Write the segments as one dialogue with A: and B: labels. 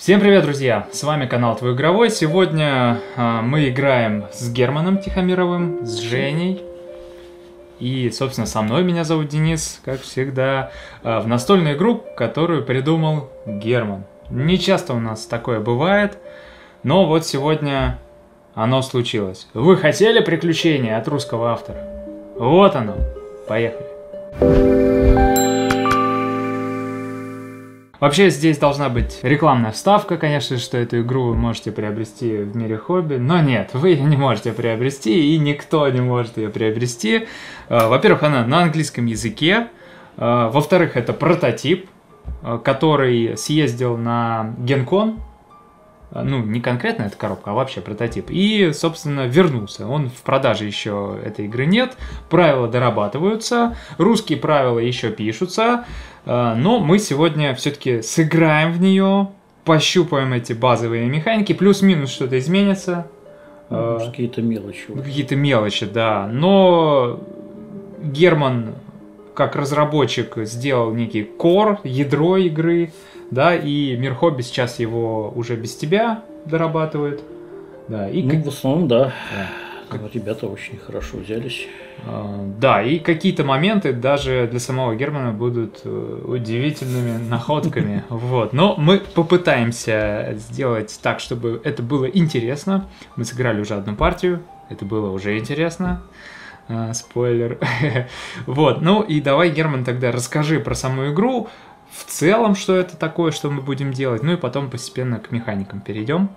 A: Всем привет, друзья! С вами канал Твой Игровой. Сегодня э, мы играем с Германом Тихомировым, с Женей. И, собственно, со мной меня зовут Денис, как всегда, э, в настольную игру, которую придумал Герман. Не часто у нас такое бывает, но вот сегодня оно случилось. Вы хотели приключения от русского автора? Вот оно. Поехали. Вообще здесь должна быть рекламная вставка, конечно, что эту игру вы можете приобрести в мире хобби, но нет, вы ее не можете приобрести, и никто не может ее приобрести. А, во-первых, она на английском языке, а, во-вторых, это прототип, а, который съездил на Генкон, ну, не конкретно эта коробка, а вообще прототип. И, собственно, вернулся. Он в продаже еще этой игры нет. Правила дорабатываются. Русские правила еще пишутся. А, но мы сегодня все-таки сыграем в нее, пощупаем эти базовые механики. Плюс-минус что-то изменится.
B: Ну, какие-то мелочи.
A: Какие-то мелочи, да. Но Герман, как разработчик, сделал некий кор, ядро игры да, и Мир Хобби сейчас его уже без тебя дорабатывает. Да, и
B: ну, в основном, да. да. Ребята очень хорошо взялись.
A: А, да, и какие-то моменты даже для самого Германа будут э, удивительными находками. Вот. Но мы попытаемся сделать так, чтобы это было интересно. Мы сыграли уже одну партию, это было уже интересно. А, спойлер. вот. Ну и давай, Герман, тогда расскажи про саму игру в целом, что это такое, что мы будем делать, ну и потом постепенно к механикам перейдем.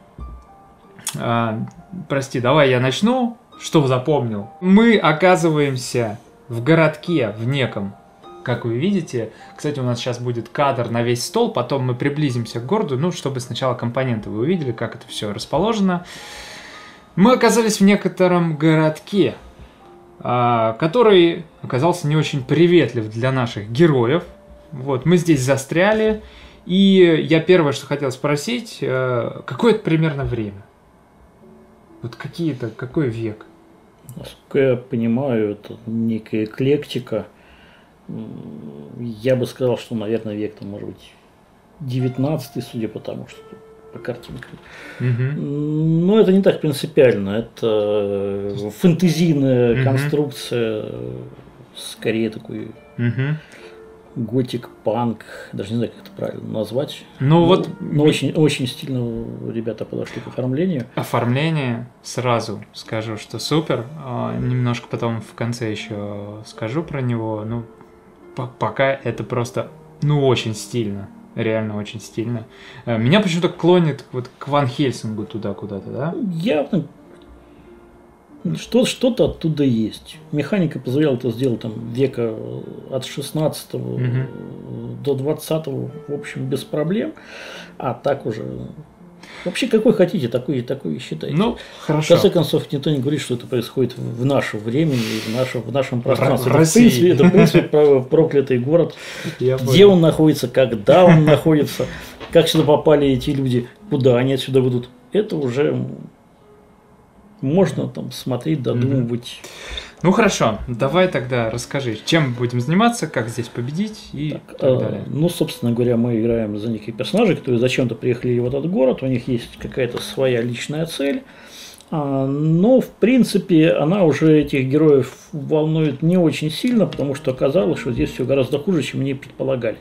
A: А, прости, давай я начну. Что запомнил? Мы оказываемся в городке, в неком, как вы видите. Кстати, у нас сейчас будет кадр на весь стол, потом мы приблизимся к городу, ну, чтобы сначала компоненты вы увидели, как это все расположено. Мы оказались в некотором городке, а, который оказался не очень приветлив для наших героев, вот, мы здесь застряли, и я первое, что хотел спросить, э, какое это примерно время? Вот какие-то, какой век?
B: Насколько я понимаю, это некая эклектика. Я бы сказал, что, наверное, век там может быть 19 судя по тому, что по картинкам. Угу. Но это не так принципиально. Это фэнтезийная угу. конструкция, скорее такой угу готик, панк, даже не знаю, как это правильно назвать.
A: Ну но, вот,
B: но очень, очень стильно ребята подошли к оформлению.
A: Оформление сразу скажу, что супер. А, немножко потом в конце еще скажу про него. Ну, пока это просто, ну, очень стильно. Реально очень стильно. Э, меня почему-то клонит вот к Ван Хельсингу туда куда-то, да?
B: Явно что, что-то оттуда есть. Механика позволяла это сделать там века от 16 угу. до 20 в общем, без проблем. А так уже Вообще, какой хотите, такой, такой и считайте.
A: Ну, хорошо.
B: В конце концов, никто не говорит, что это происходит в наше время, в, наше, в нашем пространстве.
A: В это. В принципе,
B: это, в принципе, проклятый город. Я где понял. он находится, когда он находится, как сюда попали эти люди, куда они отсюда будут. Это уже можно там смотреть, додумывать.
A: Ну хорошо, давай тогда расскажи, чем будем заниматься, как здесь победить и так, так далее.
B: А, ну, собственно говоря, мы играем за неких персонажей, которые зачем-то приехали в этот город, у них есть какая-то своя личная цель. А, но, в принципе, она уже этих героев волнует не очень сильно, потому что оказалось, что здесь все гораздо хуже, чем они предполагали.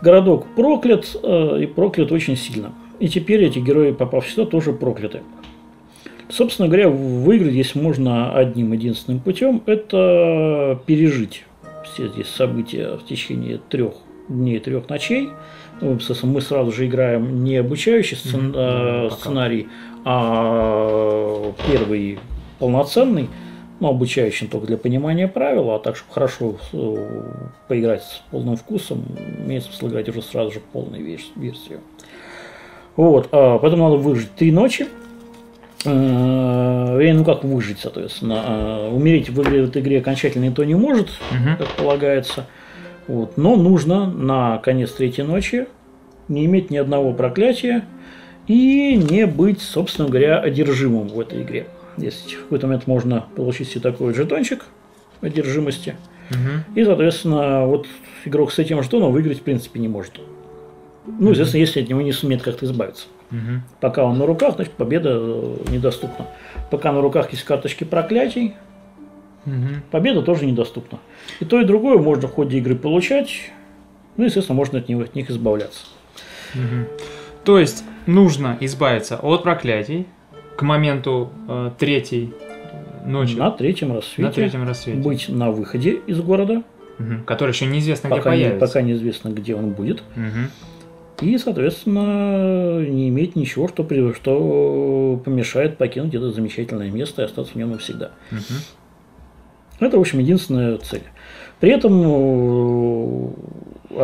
B: Городок проклят, э, и проклят очень сильно. И теперь эти герои, попав сюда, тоже прокляты. Собственно говоря, выиграть здесь можно одним единственным путем – это пережить все здесь события в течение трех дней, трех ночей. Ну, мы сразу же играем не обучающий сцен... mm-hmm. сценарий, а первый полноценный, но обучающий только для понимания правил, а так, чтобы хорошо э, поиграть с полным вкусом, имеет смысл играть уже сразу же полную версию. Вот, а поэтому надо выжить три ночи, Э, ну как выжить, соответственно. Э, умереть в, игре, в этой игре окончательно никто не может, угу. как полагается. Вот. Но нужно на конец третьей ночи не иметь ни одного проклятия и не быть, собственно говоря, одержимым в этой игре. Если в какой-то момент можно получить себе такой жетончик одержимости. Угу. И, соответственно, вот игрок с этим жетоном выиграть в принципе не может. Ну, естественно, если от него не сумеет как-то избавиться.
A: Мгм.
B: Пока он на руках, значит, победа э, недоступна. Пока на руках есть карточки проклятий,
A: Мгм.
B: победа тоже недоступна. И то, и другое можно в ходе игры получать, ну, естественно, можно от, него, от них избавляться.
A: Мгм. То есть нужно избавиться от проклятий к моменту э, третьей э, ночи.
B: На третьем рассвете
A: На третьем рассвете.
B: быть на выходе из города,
A: Мгм. Который еще неизвестно, где
B: пока, не,
A: появится.
B: пока неизвестно, где он будет.
A: Мгм.
B: И, соответственно, не иметь ничего, что, что помешает покинуть это замечательное место и остаться в нем навсегда.
A: Мгм.
B: Это, в общем, единственная цель. При этом э,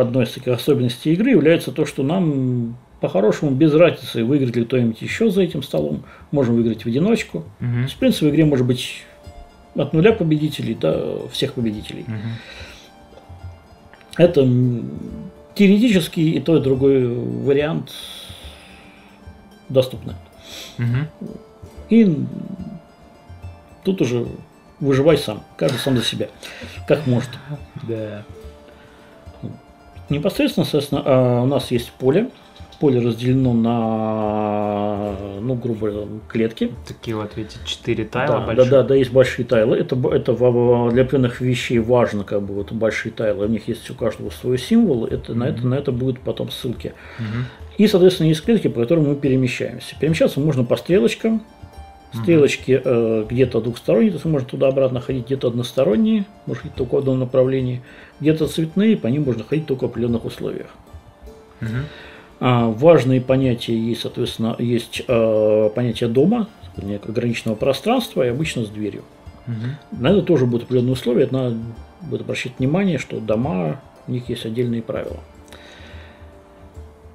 B: одной из таких особенностей игры является то, что нам по-хорошему без разницы, выиграть ли кто-нибудь еще за этим столом, можем выиграть в одиночку. То
A: Мгм.
B: есть, в принципе, в игре может быть от нуля победителей до всех победителей.
A: Мгм.
B: Это теоретически и то, и другой вариант доступны.
A: Мгм.
B: И тут уже выживай сам, каждый сам за себя, как может.
A: Да.
B: Непосредственно, соответственно, а, у нас есть поле. Поле разделено на, ну, грубо говоря, клетки.
A: Такие вот эти четыре тайла
B: Да, да,
A: большие.
B: да, да, есть большие тайлы. Это, это для определенных вещей важно, как бы, вот большие тайлы. У них есть у каждого свой символ. Это, на, это, на это будут потом ссылки.
A: Мгм.
B: И, соответственно, есть клетки, по которым мы перемещаемся. Перемещаться можно по стрелочкам. Стрелочки э, где-то двухсторонние, то есть можно туда-обратно ходить, где-то односторонние, можно ходить только в одном направлении, где-то цветные, по ним можно ходить только в определенных условиях.
A: Мгм.
B: А, важные понятия есть, соответственно, есть э, понятие дома, ограниченного пространства и обычно с дверью.
A: Мгм.
B: На это тоже будут определенные условия, это надо будет обращать внимание, что дома, у них есть отдельные правила.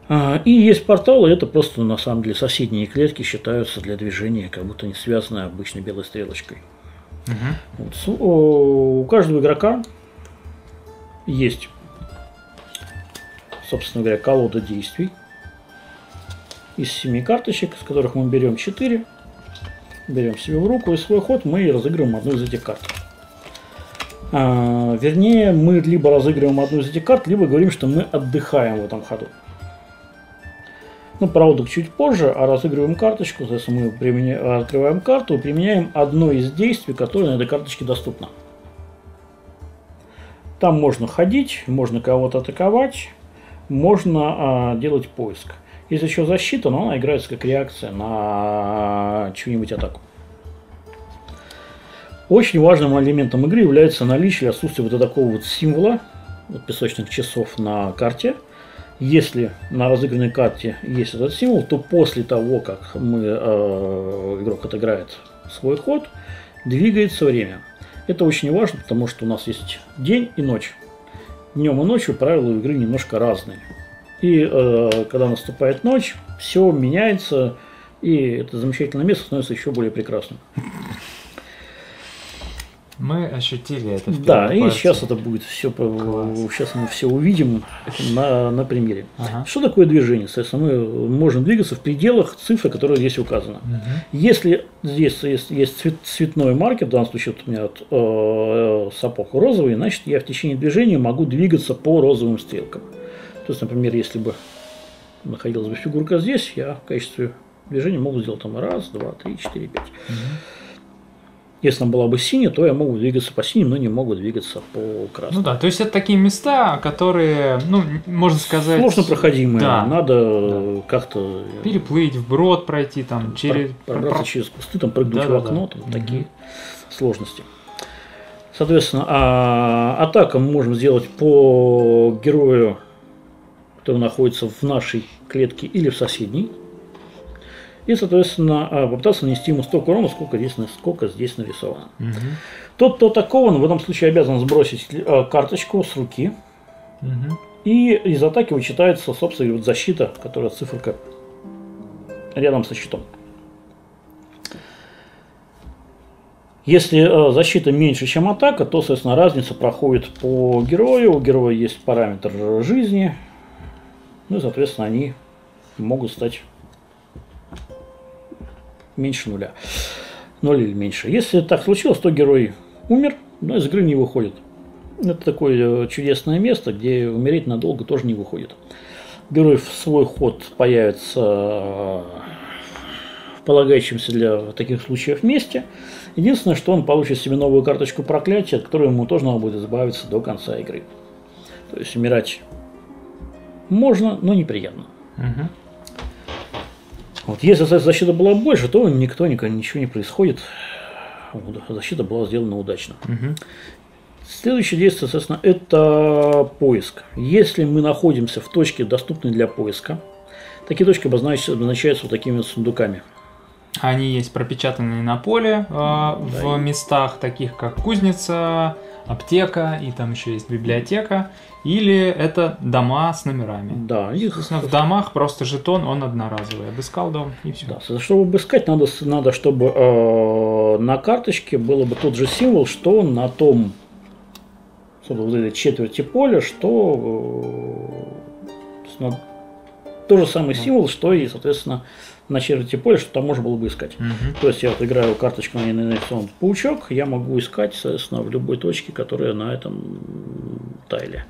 B: А, И есть порталы, это просто на самом деле соседние клетки считаются для движения, как будто они связаны обычной белой стрелочкой.
A: Мгм.
B: Вот, У каждого игрока есть, собственно говоря, колода действий из семи карточек, из которых мы берем 4, берем себе в руку и свой ход мы разыгрываем одну из этих карт. А, вернее, мы либо разыгрываем одну из этих карт, либо говорим, что мы отдыхаем в этом ходу. Ну, проводок чуть позже, а разыгрываем карточку, соответственно, мы применя- открываем карту применяем одно из действий, которое на этой карточке доступно. Там можно ходить, можно кого-то атаковать, можно а, делать поиск. Есть еще защита, но она играется как реакция на чью-нибудь атаку. Очень важным элементом игры является наличие или отсутствие вот такого вот символа вот песочных часов на карте. Если на разыгранной карте есть этот символ, то после того, как мы, э, игрок отыграет свой ход, двигается время. Это очень важно, потому что у нас есть день и ночь. Днем и ночью правила игры немножко разные. И э, когда наступает ночь, все меняется, и это замечательное место становится еще более прекрасным.
A: Мы ощутили это в
B: Да,
A: первой
B: и
A: партии.
B: сейчас это будет все,
A: Класс.
B: сейчас мы все увидим на, на примере.
A: Ага.
B: Что такое движение? Соответственно, мы можем двигаться в пределах цифры, которая здесь указана.
A: Мгм.
B: Если здесь есть, есть цвет- цветной маркер, в данном случае вот у меня вот, э, сапог розовый, значит я в течение движения могу двигаться по розовым стрелкам. То есть, например, если бы находилась бы фигурка здесь, я в качестве движения могу сделать там раз, два, три, четыре, пять. Если она была бы синяя, то я могу двигаться по синим, но не могу двигаться по
A: Ну
B: красным.
A: да, то есть это такие места, которые, ну, можно сказать...
B: Сложно проходимые,
A: Да.
B: надо э, как-то э,
A: Переплыть, вброд пройти, там, через...
B: про- пробраться через кусты, там прыгнуть в
A: Да-да-да.
B: окно, там
A: Мгм.
B: такие сложности. Соответственно, а, атака мы можем сделать по герою, который находится в нашей клетке или в соседней. И, соответственно, а, попытаться нанести ему столько урона, сколько здесь, сколько здесь нарисовано.
A: Мгм.
B: Тот, кто атакован, в этом случае обязан сбросить э, карточку с руки.
A: Мгм.
B: И из атаки вычитается, собственно, вот защита, которая циферка рядом со щитом. Если э, защита меньше, чем атака, то, соответственно, разница проходит по герою. У героя есть параметр жизни. Ну и, соответственно, они могут стать меньше нуля. Ноль или меньше. Если так случилось, то герой умер, но из игры не выходит. Это такое э, чудесное место, где умереть надолго тоже не выходит. Герой в свой ход появится в полагающемся для таких случаев месте. Единственное, что он получит себе новую карточку проклятия, от которой ему тоже надо будет избавиться до конца игры. То есть умирать можно, но неприятно.
A: Мгм.
B: Вот, если за- защита была больше, то никто никогда ничего не происходит. Вот, Защита была сделана удачно.
A: Мгм.
B: Следующее действие, соответственно, это поиск. Если мы находимся в точке, доступной для поиска, такие точки обозначаются, обозначаются вот такими вот сундуками.
A: Они есть пропечатанные на поле э, в
B: и-
A: местах, таких как кузница, аптека и там еще есть библиотека. Или это дома с номерами.
B: Да, их
A: Собственно, в домах просто жетон, он одноразовый. Обыскал дом и все.
B: Да, чтобы обыскать, надо, надо чтобы э, на карточке было бы тот же символ, что на том вот этой четверти поля, что э, тот же самый символ, что и, соответственно, на четверти поля, что там можно было бы искать. То есть я вот играю карточку на нарисован паучок, я могу искать, соответственно, в любой точке, которая на этом тайле.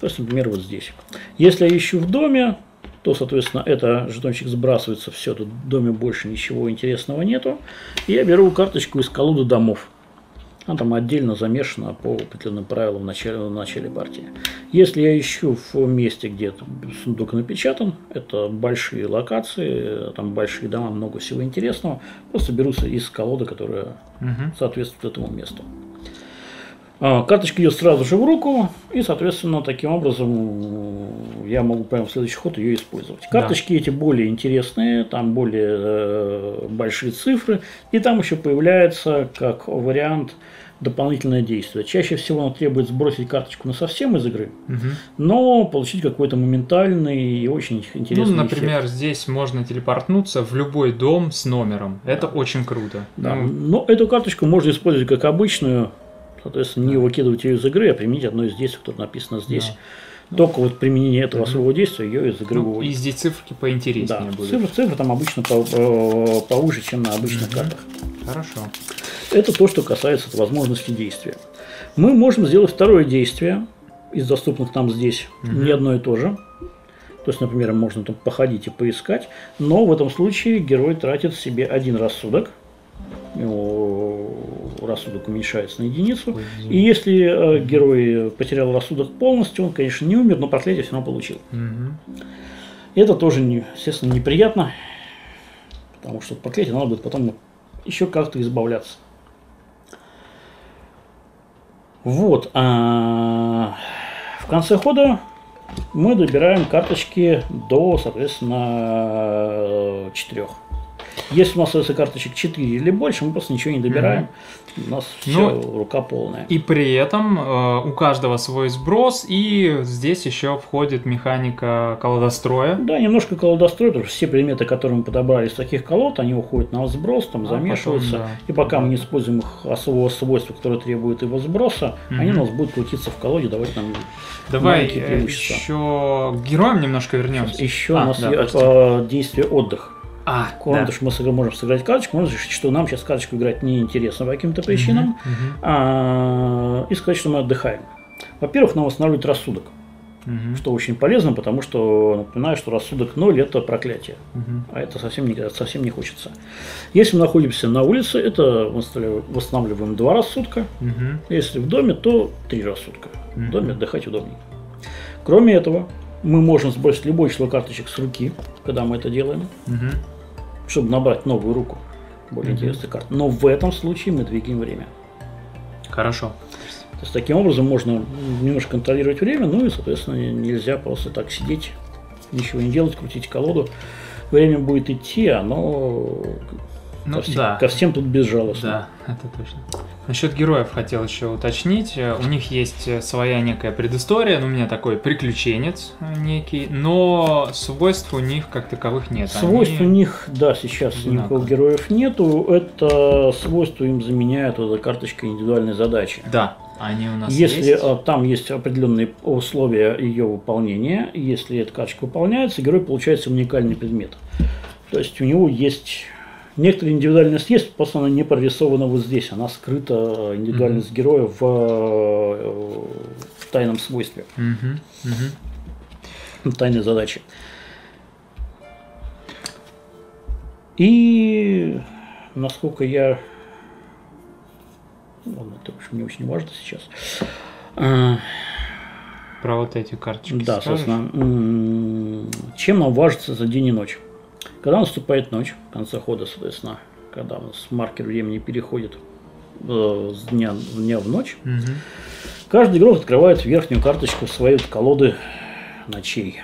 B: То есть, например, вот здесь. Если я ищу в доме, то, соответственно, это жетончик сбрасывается, все, тут в доме больше ничего интересного нету. И я беру карточку из колоды домов. Она там отдельно замешана по определенным правилам в начале, в начале партии. Если я ищу в месте, где сундук напечатан, это большие локации, там большие дома, много всего интересного, просто берутся из колоды, которая
A: Мгм.
B: соответствует этому месту. А, Карточка идет сразу же в руку, и, соответственно, таким образом м, я могу прямо в следующий ход ее использовать.
A: Да.
B: Карточки эти более интересные, там более э, большие цифры, и там еще появляется как вариант дополнительное действие. Чаще всего оно требует сбросить карточку на совсем из игры,
A: Мгм.
B: но получить какой-то моментальный и очень
A: Ну,
B: интересный эффект.
A: например, здесь можно телепортнуться в любой дом с номером. Это очень круто.
B: Да,
A: Ну,
B: но эту карточку можно использовать как обычную, соответственно, не выкидывать ее из игры, а применить одно из действий, которое написано здесь. Только вот применение этого своего действия ее из игры
A: ну, и
B: выводит.
A: здесь циферки поинтереснее
B: Да,
A: будут.
B: цифры, цифры там обычно по- э, повыше, чем на обычных картах.
A: Хорошо.
B: Это то, что касается возможности действия. Мы можем сделать второе действие из доступных нам здесь, не одно и то же. То есть, например, можно там походить и поискать, но в этом случае герой тратит себе один рассудок, рассудок уменьшается на единицу. И если э, герой потерял рассудок полностью, он, конечно, не умер, но проклятие все равно получил. Это тоже, естественно, неприятно, потому что от проклятия надо будет потом еще как-то избавляться. Вот. а, в конце хода мы добираем карточки до, соответственно, четырех. Если у нас остается карточек 4 или больше, мы просто ничего не добираем. У нас все
A: Ну,
B: рука полная.
A: И при этом э, у каждого свой сброс, и здесь еще входит механика колодостроя.
B: Да, немножко колодострой, потому что все предметы, которые мы подобрали из таких колод, они уходят на сброс, там
A: А
B: замешиваются.
A: потом, да.
B: И пока мы не используем их особого свойства, которое требует его сброса, они
A: Мгм.
B: у нас будут крутиться в колоде, давать нам
A: Давай э, еще к героям немножко вернемся.
B: Еще
A: А,
B: у нас
A: да,
B: есть, э, действие отдых.
A: А,
B: Кроме
A: да.
B: того, что мы сыгра- можем сыграть карточку, можно решить, что нам сейчас карточку играть неинтересно по каким-то причинам,
A: Мгм,
B: а, и сказать, что мы отдыхаем. Во-первых, нам восстанавливает рассудок,
A: мгм,
B: что очень полезно, потому что напоминаю, что рассудок 0 это проклятие.
A: мгм.
B: А это совсем не, совсем не хочется. Если мы находимся на улице, это восстанавливаем- два рассудка.
A: Мгм.
B: Если в доме, то три рассудка. В
A: Мгм.
B: доме отдыхать удобнее. Кроме этого, мы можем сбросить любое число карточек с руки, когда мы это делаем,
A: Мгм.
B: Чтобы набрать новую руку более
A: Мгм.
B: интересных карт. Но в этом случае мы двигаем время.
A: Хорошо.
B: То есть таким образом можно немножко контролировать время, ну и, соответственно, нельзя просто так сидеть, ничего не делать, крутить колоду. Время будет идти, оно
A: Ну,
B: ко, всем,
A: да.
B: ко всем тут безжалостно.
A: Да, это точно. Насчет героев хотел еще уточнить. Э, У них есть э, своя некая предыстория, ну, у меня такой приключенец э, некий, но свойств у них как таковых нет.
B: Свойств
A: Они-
B: у них, да, сейчас
A: одинаковые.
B: никаких героев нету. Это свойство им заменяет эта карточка индивидуальной задачи.
A: Да, они у нас
B: Если
A: есть.
B: а, там есть определенные условия ее выполнения, если эта карточка выполняется, герой получается уникальный предмет. То есть у него есть некоторая индивидуальность есть, просто она не прорисована вот здесь, она скрыта э, индивидуальность героя в, э, в тайном свойстве.
A: Мгм, мгм.
B: тайной задачи. И насколько я... Ладно, это, в общем, не очень важно сейчас. А,
A: Про вот эти карточки
B: Да,
A: скажешь?
B: собственно, чем нам важится за день и ночь? Когда наступает ночь, конца хода, соответственно, когда у нас маркер времени переходит э, с дня, дня в ночь,
A: Мгм.
B: каждый игрок открывает верхнюю карточку своей колоды ночей.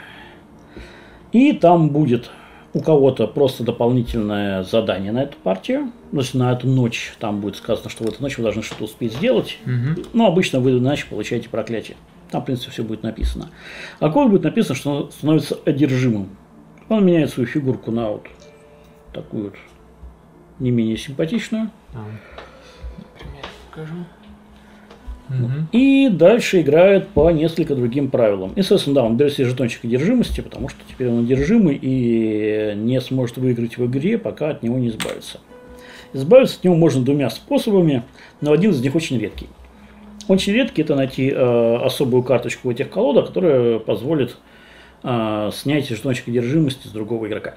B: И там будет у кого-то просто дополнительное задание на эту партию, то есть на эту ночь. Там будет сказано, что в эту ночь вы должны что-то успеть сделать.
A: Мгм.
B: Но обычно вы иначе получаете проклятие. Там, в принципе, все будет написано. А кого будет написано, что он становится одержимым. Он меняет свою фигурку на вот такую вот не менее симпатичную.
A: А, Например, покажу.
B: И дальше играет по несколько другим правилам. И, соответственно, да, он берет себе жетончик одержимости, потому что теперь он одержимый и не сможет выиграть в игре, пока от него не избавится. Избавиться от него можно двумя способами, но один из них очень редкий. Очень редкий это найти э, особую карточку в этих колодах, которая позволит э, снять жетончик одержимости с другого игрока.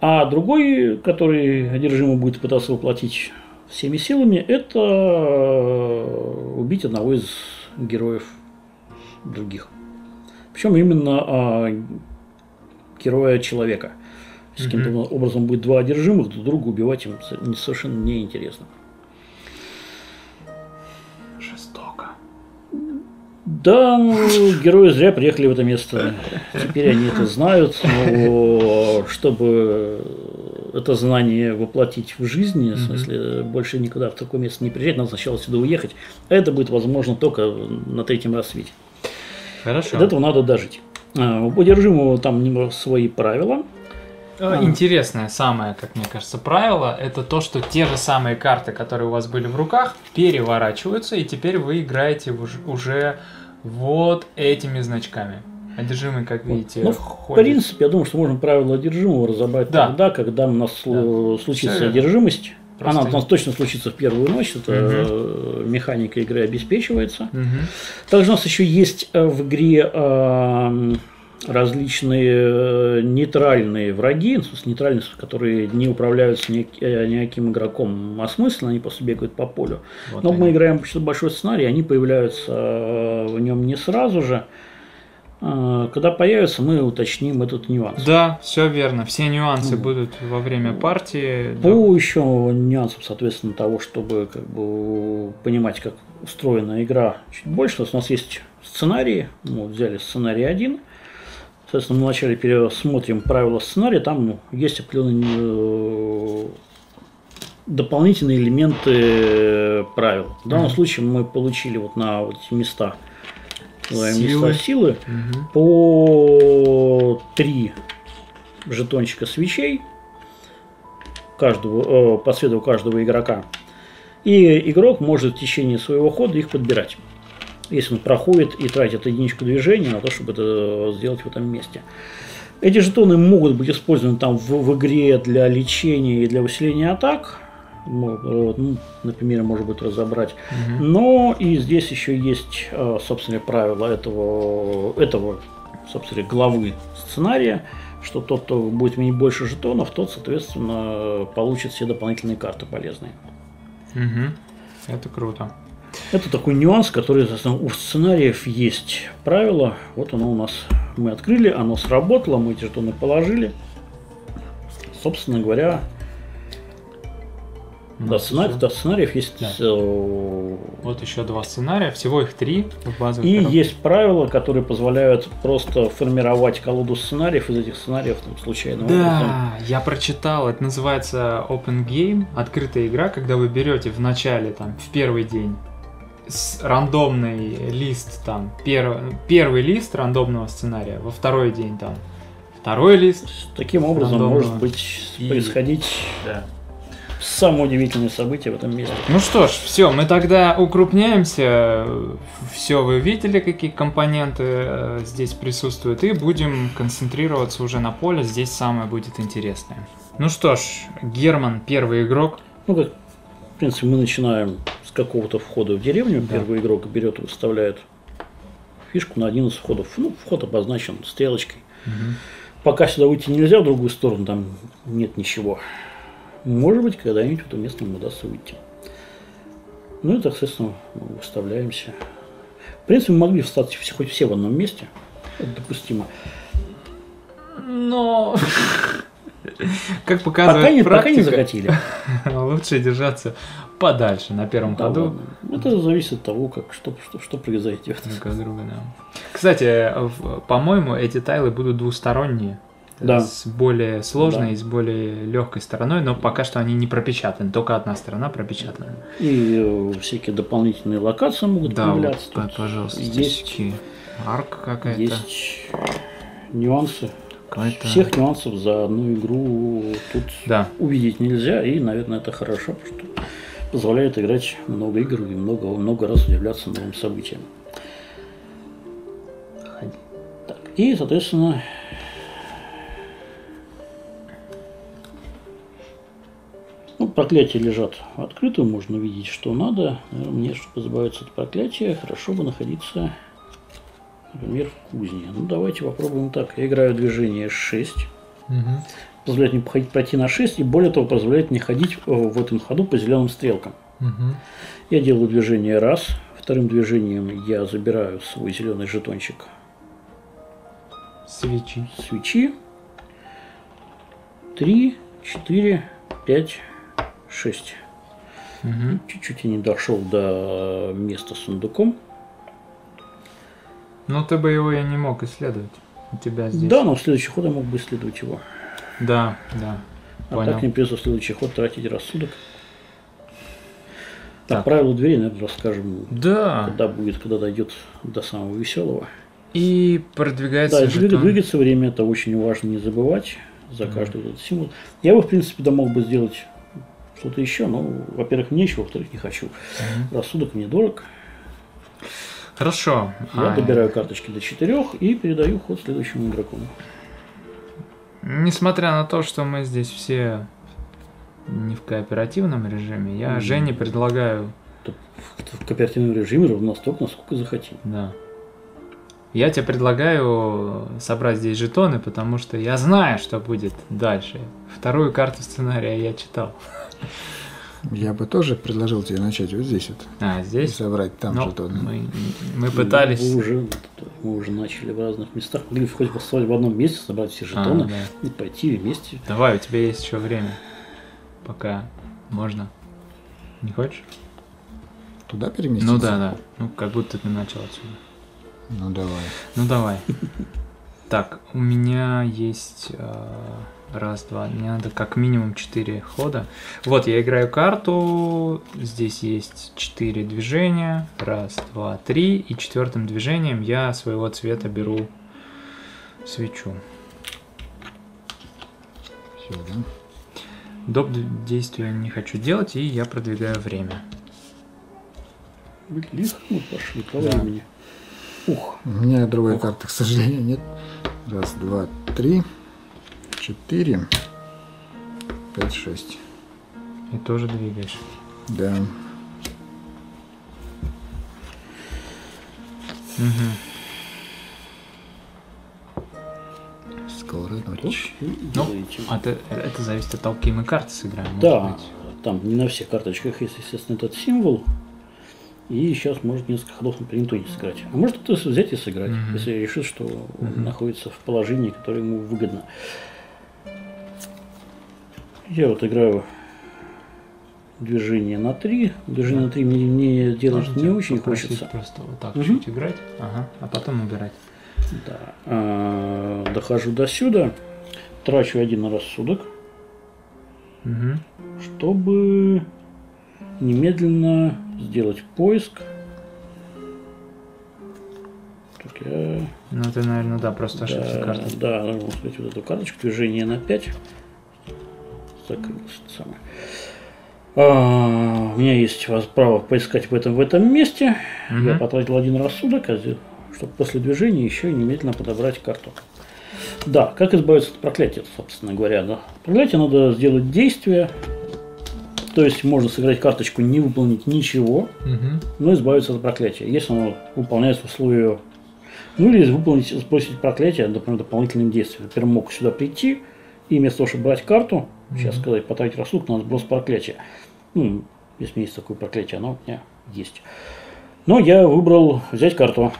B: А другой, который одержимый будет пытаться воплотить всеми силами, это э, убить одного из героев других. Причем именно а, героя человека. Если каким-то образом будет два одержимых, друг друга убивать им совершенно неинтересно. Да, ну, герои зря приехали в это место. Теперь они это знают, но чтобы это знание воплотить в жизни, в смысле, больше никуда в такое место не приезжать, надо сначала сюда уехать. А это будет возможно только на третьем рассвете.
A: Хорошо.
B: До этого надо дожить. А, У одержимого там свои правила.
A: Э,
B: А.
A: Интересное самое, как мне кажется, правило, это то, что те же самые карты, которые у вас были в руках, переворачиваются, и теперь вы играете уж- уже вот этими значками. Одержимый, как видите,
B: Ну, в
A: ходит.
B: принципе, я думаю, что можем правила одержимого разобрать
A: Да.
B: тогда, когда у нас слу-
A: Всё
B: случится
A: верно.
B: одержимость.
A: Просто-
B: Она у нас точно случится в первую ночь, это э, механика игры обеспечивается.
A: Мгм.
B: Также у нас еще есть э, в игре э, различные э, нейтральные враги, смысле нейтральные, которые не управляются ни- э, никаким игроком осмысленно, они просто бегают по полю.
A: Вот
B: Но
A: они.
B: мы играем большой сценарий, они появляются э, в нем не сразу же. Когда появятся, мы уточним этот нюанс.
A: Да, все верно. Все нюансы
B: Мгм.
A: будут во время партии.
B: По еще нюансам, соответственно, того, чтобы как бы понимать, как устроена игра чуть больше, у нас есть сценарии. Мы вот взяли сценарий один. Соответственно, мы вначале пересмотрим правила сценария. Там есть определенные э, дополнительные элементы э, правил. В данном
A: Мгм.
B: случае мы получили вот на вот эти места,
A: Силы.
B: места силы
A: Мгм.
B: по три жетончика свечей каждого, э, по цвету каждого игрока. И игрок может в течение своего хода их подбирать. Если он проходит и тратит единичку движения на то, чтобы это сделать в этом месте. Эти жетоны могут быть использованы там в, в игре для лечения и для усиления атак. Ну, например, может быть разобрать.
A: Мгм.
B: Но и здесь еще есть, э, собственно, правило этого, этого собственно, главы сценария, что тот, кто будет иметь больше жетонов, тот, соответственно, получит все дополнительные карты полезные.
A: Мгм. Это круто.
B: Это такой нюанс, который, у сценариев есть правило. Вот оно у нас. Мы открыли, оно сработало, мы эти жетоны положили. Собственно говоря,
A: У
B: до,
A: нас
B: сценарий, сценариев есть
A: Да.
B: э,
A: Вот еще два сценария, всего их три в базовой
B: И
A: коробке.
B: есть правила, которые позволяют просто формировать колоду сценариев из этих сценариев там, случайным образом.
A: Да, я прочитал, это называется Open Game, открытая игра, когда вы берете в начале, там, в первый день с- рандомный лист, там, перв- первый лист рандомного сценария, во второй день, там, второй лист.
B: Таким образом
A: Рандомно.
B: может быть
A: И-
B: происходить
A: Да.
B: самое удивительное событие в этом месте.
A: Ну что ж, все, мы тогда укрупняемся. Все, вы видели, какие компоненты э, здесь присутствуют, и будем концентрироваться уже на поле. Здесь самое будет интересное. Ну что ж, Герман, первый игрок.
B: Ну как, в принципе, мы начинаем какого-то входа в деревню.
A: Да.
B: Первый игрок берет и выставляет фишку на один из входов. Ну, вход обозначен стрелочкой.
A: Мгм.
B: Пока сюда уйти нельзя, в другую сторону там нет ничего. Может быть, когда-нибудь в это место нам удастся выйти. Ну и, так, соответственно, мы выставляемся. В принципе, мы могли встать все- хоть все в одном месте. Это допустимо.
A: Но... Как
B: Пока
A: показывает
B: не, пока не
A: практика,
B: захотели.
A: лучше держаться подальше на первом
B: Да
A: ходу.
B: ладно. Это зависит от того, как, что, что, что произойдет.
A: друг от друга, да. Кстати, по-моему, эти тайлы будут двусторонние.
B: Да.
A: С более сложной
B: Да.
A: и с более легкой стороной, но пока что они не пропечатаны, только одна сторона пропечатана.
B: И э, всякие дополнительные локации могут
A: Да, вот,
B: появляться.
A: п-
B: Тут
A: пожалуйста,
B: есть,
A: арка какая-то.
B: есть нюансы.
A: какая-то-
B: Всех нюансов за одну игру тут
A: Да,
B: увидеть нельзя, и, наверное, это хорошо, потому что позволяет играть много игр и много, много раз удивляться новым событиям. Так, и, соответственно, ну, проклятия лежат открыты, можно увидеть, что надо. Наверное, Мне, чтобы избавиться от проклятия, хорошо бы находиться, например, в кузне. Ну, давайте попробуем так. Я играю движение 6
A: Мгм.
B: Позволяет мне пройти на 6, и более того, позволяет мне ходить э, в этом ходу по зеленым стрелкам.
A: Мгм.
B: Я делаю движение раз, вторым движением я забираю свой зеленый жетончик
A: свечи.
B: свечи. 3, 4, 5, 6.
A: Мгм.
B: Чуть-чуть я не дошел до места с сундуком.
A: Но ты бы его и не мог исследовать. У тебя здесь.
B: Да, но в следующий ход я мог бы исследовать его.
A: Да, да.
B: А
A: Понял.
B: так мне придется в следующий ход тратить рассудок. Так,
A: Так.
B: правила двери, наверное, расскажем,
A: Да.
B: когда будет, когда дойдет до самого веселого.
A: И продвигается
B: Да,
A: жетон.
B: двигаться время это очень важно не забывать за каждый этот символ. Я бы, в принципе, да мог бы сделать что-то еще, но, во-первых, нечего, во-вторых, не хочу. Рассудок мне дорог.
A: Хорошо.
B: Я
A: А,
B: добираю карточки до четырех и передаю ход следующему игроку.
A: Несмотря на то, что мы здесь все не в кооперативном режиме, я
B: Мгм.
A: Жене предлагаю,
B: В, кооперативном режиме ровно настолько, насколько захотим.
A: да. Я тебе предлагаю собрать здесь жетоны, потому что я знаю, что будет дальше. Вторую карту сценария я читал.
C: Я бы тоже предложил тебе начать вот здесь вот.
A: А,
C: И
A: здесь?
C: собрать там
A: Ну,
C: жетоны.
A: мы, мы пытались...
B: Мы уже, мы уже начали в разных местах. Могли хоть поставить в одном месте, собрать все
A: А,
B: жетоны
A: да.
B: и пойти вместе.
A: Давай, у тебя есть еще время. Пока можно. Не хочешь?
C: Туда переместиться?
A: Ну да, да. Ну, как будто ты начал отсюда.
C: Ну давай.
A: Ну давай. Так, у меня есть э, раз, два, мне надо как минимум четыре хода. Вот, я играю карту, здесь есть четыре движения. Раз, два, три. И четвертым движением я своего цвета беру свечу.
C: Все, да?
A: Доп. действия не хочу делать, и я продвигаю время.
B: Блин, Лихо мы пошли по
A: Да.
B: времени. Ух,
C: У меня другой карты, к сожалению, нет. Раз, два, три, четыре, пять, шесть.
A: И тоже двигаешь.
C: Да. Ночь.
B: и
A: Ну,
B: делаете.
A: а это, это зависит от того, какие мы карты сыграем.
B: Да,
A: быть.
B: там не на всех карточках есть, естественно, этот символ. И сейчас может несколько ходов, например, никто не сыграть. А может кто-то взять и сыграть,
A: Мгм.
B: если решит, что он
A: Мгм.
B: находится в положении, которое ему выгодно. Я вот играю движение на 3. Движение на 3 мне, мне делать
A: Можно
B: не очень хочется.
A: Просто вот так
B: Мгм.
A: чуть играть, ага, а потом убирать.
B: Да. А, дохожу до сюда, трачу один рассудок,
A: Мгм.
B: чтобы немедленно сделать поиск. Так, я...
A: Ну, ты, наверное, да, просто ошибся
B: Да,
A: картой.
B: да, нужно сказать вот эту карточку, движение на 5. Закрылось самое. А, у меня есть воз- право поискать в этом, в этом месте. Я
A: Мгм.
B: потратил один рассудок, чтобы после движения еще немедленно подобрать карту. Да, как избавиться от проклятия, собственно говоря. Да. Проклятие надо сделать действие. То есть можно сыграть карточку, не выполнить ничего,
A: Мгм.
B: но избавиться от проклятия. Если оно выполняется в условии Ну или выполнить, сбросить проклятие, например, дополнительным действием. Например, мог сюда прийти и вместо того, чтобы брать карту, сейчас сказать, потратить рассудок на сброс проклятия. Ну, если есть такое проклятие, оно у меня есть. Но я выбрал взять карту.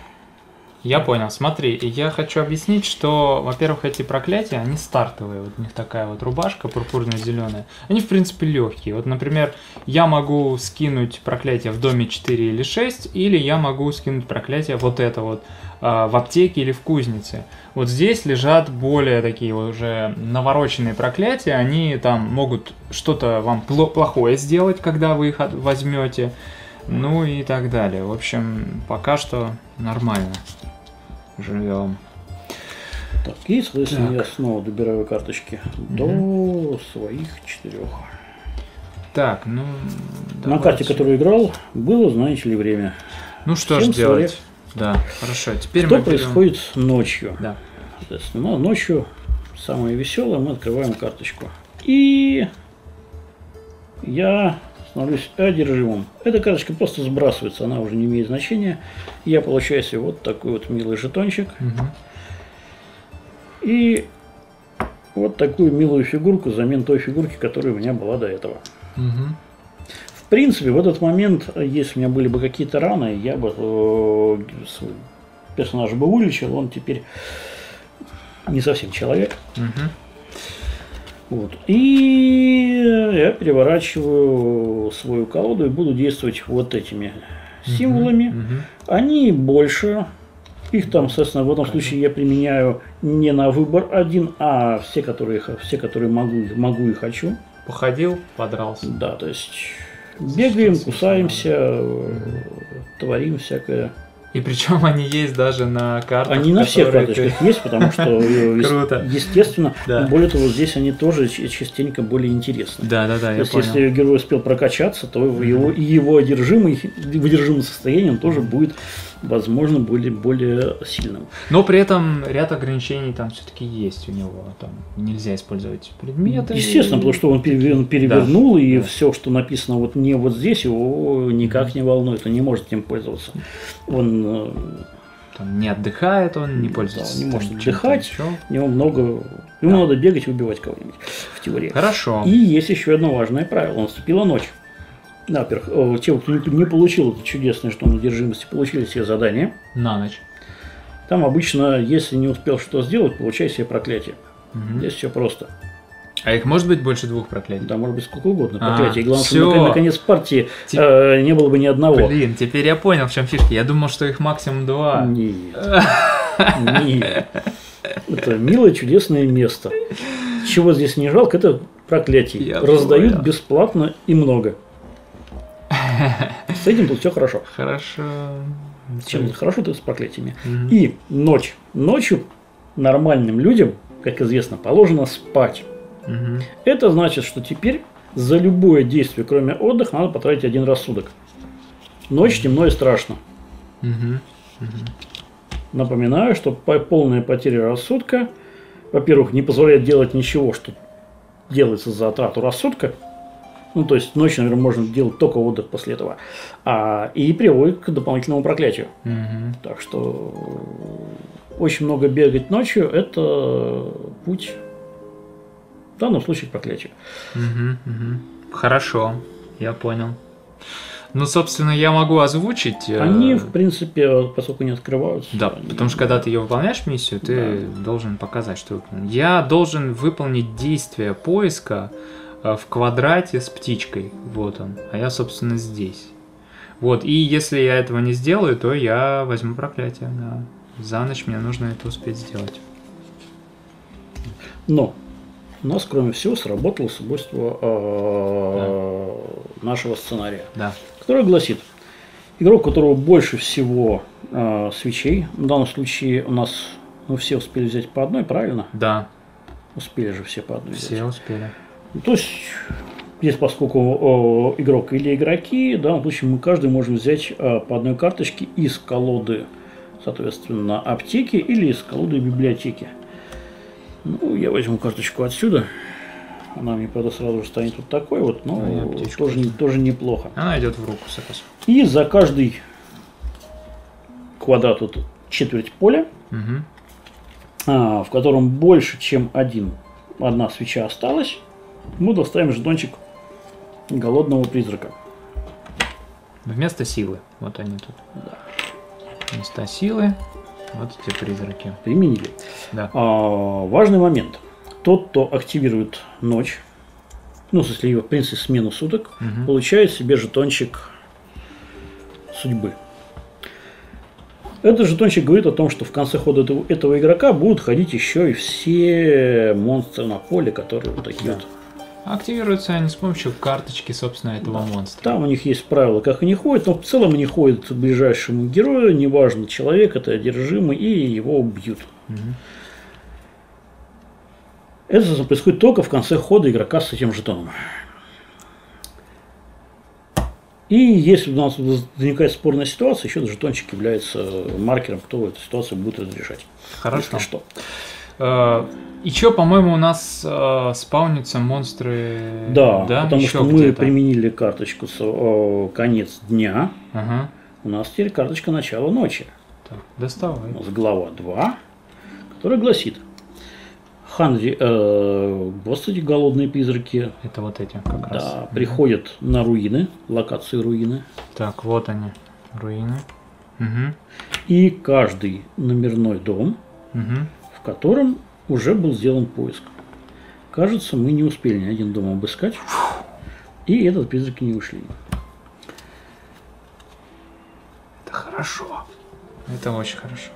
A: Я понял. Смотри, я хочу объяснить, что, во-первых, эти проклятия, они стартовые. Вот у них такая вот рубашка пурпурно-зеленая. Они, в принципе, легкие. Вот, например, я могу скинуть проклятие в доме 4 или 6, или я могу скинуть проклятие вот это вот а, в аптеке или в кузнице. Вот здесь лежат более такие уже навороченные проклятия. Они там могут что-то вам плохое сделать, когда вы их возьмете. Ну и так далее. В общем, пока что нормально живем.
B: Так, и, соответственно, так. я снова добираю карточки угу. до своих четырех.
A: Так, ну...
B: На карте, которую играл, было, знаете ли, время.
A: Ну что ж делать? Своих... Да, хорошо. Теперь
B: что
A: мы
B: происходит берем... ночью?
A: Да.
B: Соответственно, ну, ночью самое веселое, мы открываем карточку. И я становлюсь одержимым. Эта карточка просто сбрасывается, она уже не имеет значения. Я получаю себе вот такой вот милый жетончик. Угу. И вот такую милую фигурку взамен той фигурки, которая у меня была до этого. Угу. В принципе, в этот момент, если у меня были бы какие-то раны, я бы э, свой персонаж бы вылечил, он теперь не совсем человек. Угу. Вот. И я переворачиваю свою колоду и буду действовать вот этими символами. Угу, угу. Они больше. Их там, соответственно, в этом случае я применяю не на выбор один, а все, которые, все, которые могу, могу и хочу.
A: Походил, подрался.
B: Да, то есть бегаем, кусаемся, творим всякое.
A: И причем они есть даже на картах.
B: Они на всех карточках ты... есть, потому что, э, естественно, да. более того, здесь они тоже частенько более интересны.
A: Да, да, да.
B: То есть, понял. если герой успел прокачаться, то его, его одержимый, выдержимое состояние он тоже будет возможно, более, более сильным.
A: Но при этом ряд ограничений там все-таки есть у него. Там нельзя использовать предметы.
B: Естественно, и... потому что он перевернул, да. и да. все, что написано вот не вот здесь, его никак не волнует, он не может этим пользоваться. Он э,
A: там не отдыхает, он не пользуется.
B: Да, не может отдыхать, у него много. Ему да. надо бегать и убивать кого-нибудь в теории.
A: Хорошо.
B: И есть еще одно важное правило. Наступила ночь. Во-первых, те, кто не получил это чудесное, что на одержимости, получили все задания.
A: На ночь.
B: Там обычно, если не успел что сделать, получай себе проклятие. Угу. Здесь все просто.
A: А их может быть больше двух проклятий?
B: Да, может быть сколько угодно а, проклятий. А, Главное, все. что наконец партии Теп... э, не было бы ни одного.
A: Блин, теперь я понял, в чем фишка. Я думал, что их максимум два.
B: Нет. Нет. Это милое, чудесное место. Чего здесь не жалко, это проклятие. Раздают бесплатно и много. С этим тут все хорошо.
A: Хорошо.
B: Чем хорошо, то с проклятиями. И ночь. Ночью нормальным людям, как известно, положено спать. Это значит, что теперь за любое действие, кроме отдыха, надо потратить один рассудок. Ночь темно и страшно. Напоминаю, что полная потеря рассудка, во-первых, не позволяет делать ничего, что делается за трату рассудка. Ну, то есть ночью, наверное, можно делать только отдых после этого. А, и приводит к дополнительному проклятию. Угу. Так что очень много бегать ночью – это путь, в данном случае, к проклятию.
A: Угу, угу. Хорошо, я понял. Ну, собственно, я могу озвучить.
B: Э, они, в принципе, поскольку не открываются.
A: Да,
B: они...
A: потому что когда ты ее выполняешь миссию, ты да. должен показать, что я должен выполнить действие поиска в квадрате с птичкой. Вот он. А я, собственно, здесь. Вот, и если я этого не сделаю, то я возьму проклятие, да. За ночь мне нужно это успеть сделать.
B: Но у нас, кроме всего, сработало свойство э, нашего сценария,
A: да.
B: которое гласит, игрок, у которого больше всего э, свечей, в данном случае у нас мы все успели взять по одной, правильно?
A: Да.
B: Успели же все по одной
A: Все взять. успели.
B: То есть, здесь поскольку э, игрок или игроки, да, в случае мы каждый можем взять э, по одной карточке из колоды, соответственно, аптеки или из колоды библиотеки. Ну, я возьму карточку отсюда. Она мне, правда, сразу же станет вот такой вот, но а тоже, тоже неплохо.
A: Она идет в руку сразу.
B: И за каждый квадрат вот четверть поля,
A: Мгм.
B: а, в котором больше, чем один, одна свеча осталась, мы достаем жетончик голодного призрака.
A: Вместо силы. Вот они тут. Вместо силы. Вот эти призраки.
B: Применили.
A: Да.
B: А, важный момент. Тот, кто активирует ночь, ну, в смысле, ее, в принципе, смену суток,
A: Мгм.
B: получает себе жетончик судьбы. Этот жетончик говорит о том, что в конце хода этого, этого игрока будут ходить еще и все монстры на поле, которые вот такие
A: Да.
B: вот.
A: Активируются они с помощью карточки, собственно, этого монстра.
B: Там у них есть правила, как они ходят, но в целом они ходят к ближайшему герою, неважно, человек это одержимый, и его убьют.
A: Мгм.
B: Это происходит только в конце хода игрока с этим жетоном. И если у нас возникает спорная ситуация, еще жетончик является маркером, кто эту ситуацию будет разрешать.
A: Хорошо.
B: Если что.
A: Э, Еще, по-моему, у нас э, спаунятся монстры.
B: Да, потому
A: Ещё
B: что мы применили карточку с э, конец дня.
A: Ага.
B: У нас теперь карточка начала ночи.
A: Так, доставай.
B: У нас глава 2, которая гласит Ханри, э, господи, голодные призраки,
A: Это вот эти как раз.
B: да, приходят на руины, локации руины,
A: Так, вот они. Руины. Угу.
B: и каждый номерной дом,
A: Угу.
B: в котором уже был сделан поиск. Кажется, мы не успели ни один дом обыскать, и этот призраки не ушли.
A: Это хорошо. Это очень хорошо.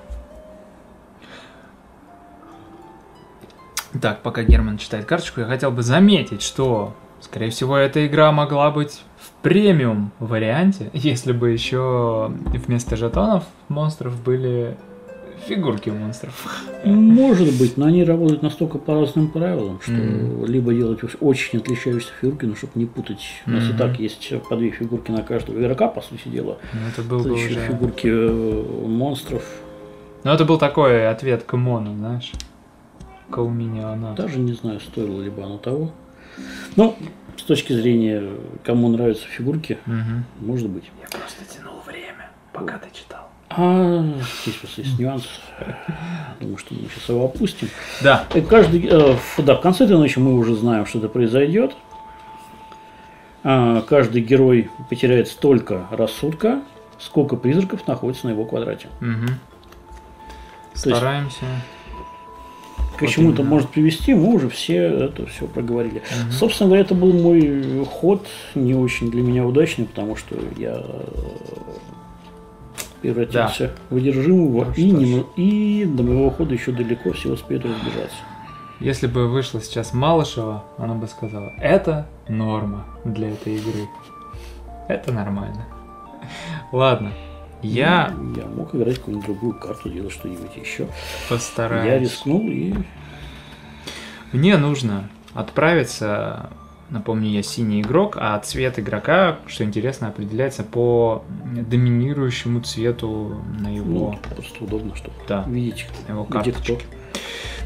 A: Так, пока Герман читает карточку, я хотел бы заметить, что, скорее всего, эта игра могла быть в премиум варианте, если бы еще вместо жетонов монстров были фигурки монстров.
B: Может быть, но они работают настолько по разным правилам, что
A: Мгм.
B: либо делать очень отличающиеся фигурки, но чтобы не путать. У нас и так есть по две фигурки на каждого игрока, по сути дела.
A: Ну, это был бы
B: еще
A: уже...
B: фигурки э, монстров.
A: Ну, это был такой ответ к Мону, знаешь. К Уминионату.
B: Даже не знаю, стоило ли бы оно того. Но с точки зрения, кому нравятся фигурки,
A: Мгм.
B: может быть.
A: Я просто тянул время, пока ты читал.
B: А здесь просто есть нюанс. Думаю, что мы сейчас его опустим.
A: Да.
B: И каждый, э, в- да, в конце этой ночи мы уже знаем, что это произойдет. А, каждый герой потеряет столько рассудка, сколько призраков находится на его квадрате. Есть-
A: Стараемся.
B: К
A: Вот
B: чему это может привести, мы уже все это все проговорили.
A: Мгм.
B: Собственно говоря, это был мой ход, не очень для меня удачный, потому что я превратился в одержимого,
A: Ну,
B: и, не и до моего хода еще далеко, все успеют разбежаться.
A: Если бы вышла сейчас Малышева, она бы сказала, это норма для этой игры. Это нормально. Ладно, я
B: Ну, Я мог играть какую-нибудь другую карту, делать что-нибудь еще. Я
A: постараюсь.
B: рискнул и
A: Мне нужно отправиться, напомню, я синий игрок, а цвет игрока, что интересно, определяется по доминирующему цвету на его,
B: ну, просто удобно, чтобы
A: да,
B: видеть,
A: его
B: где кто.
A: карточки.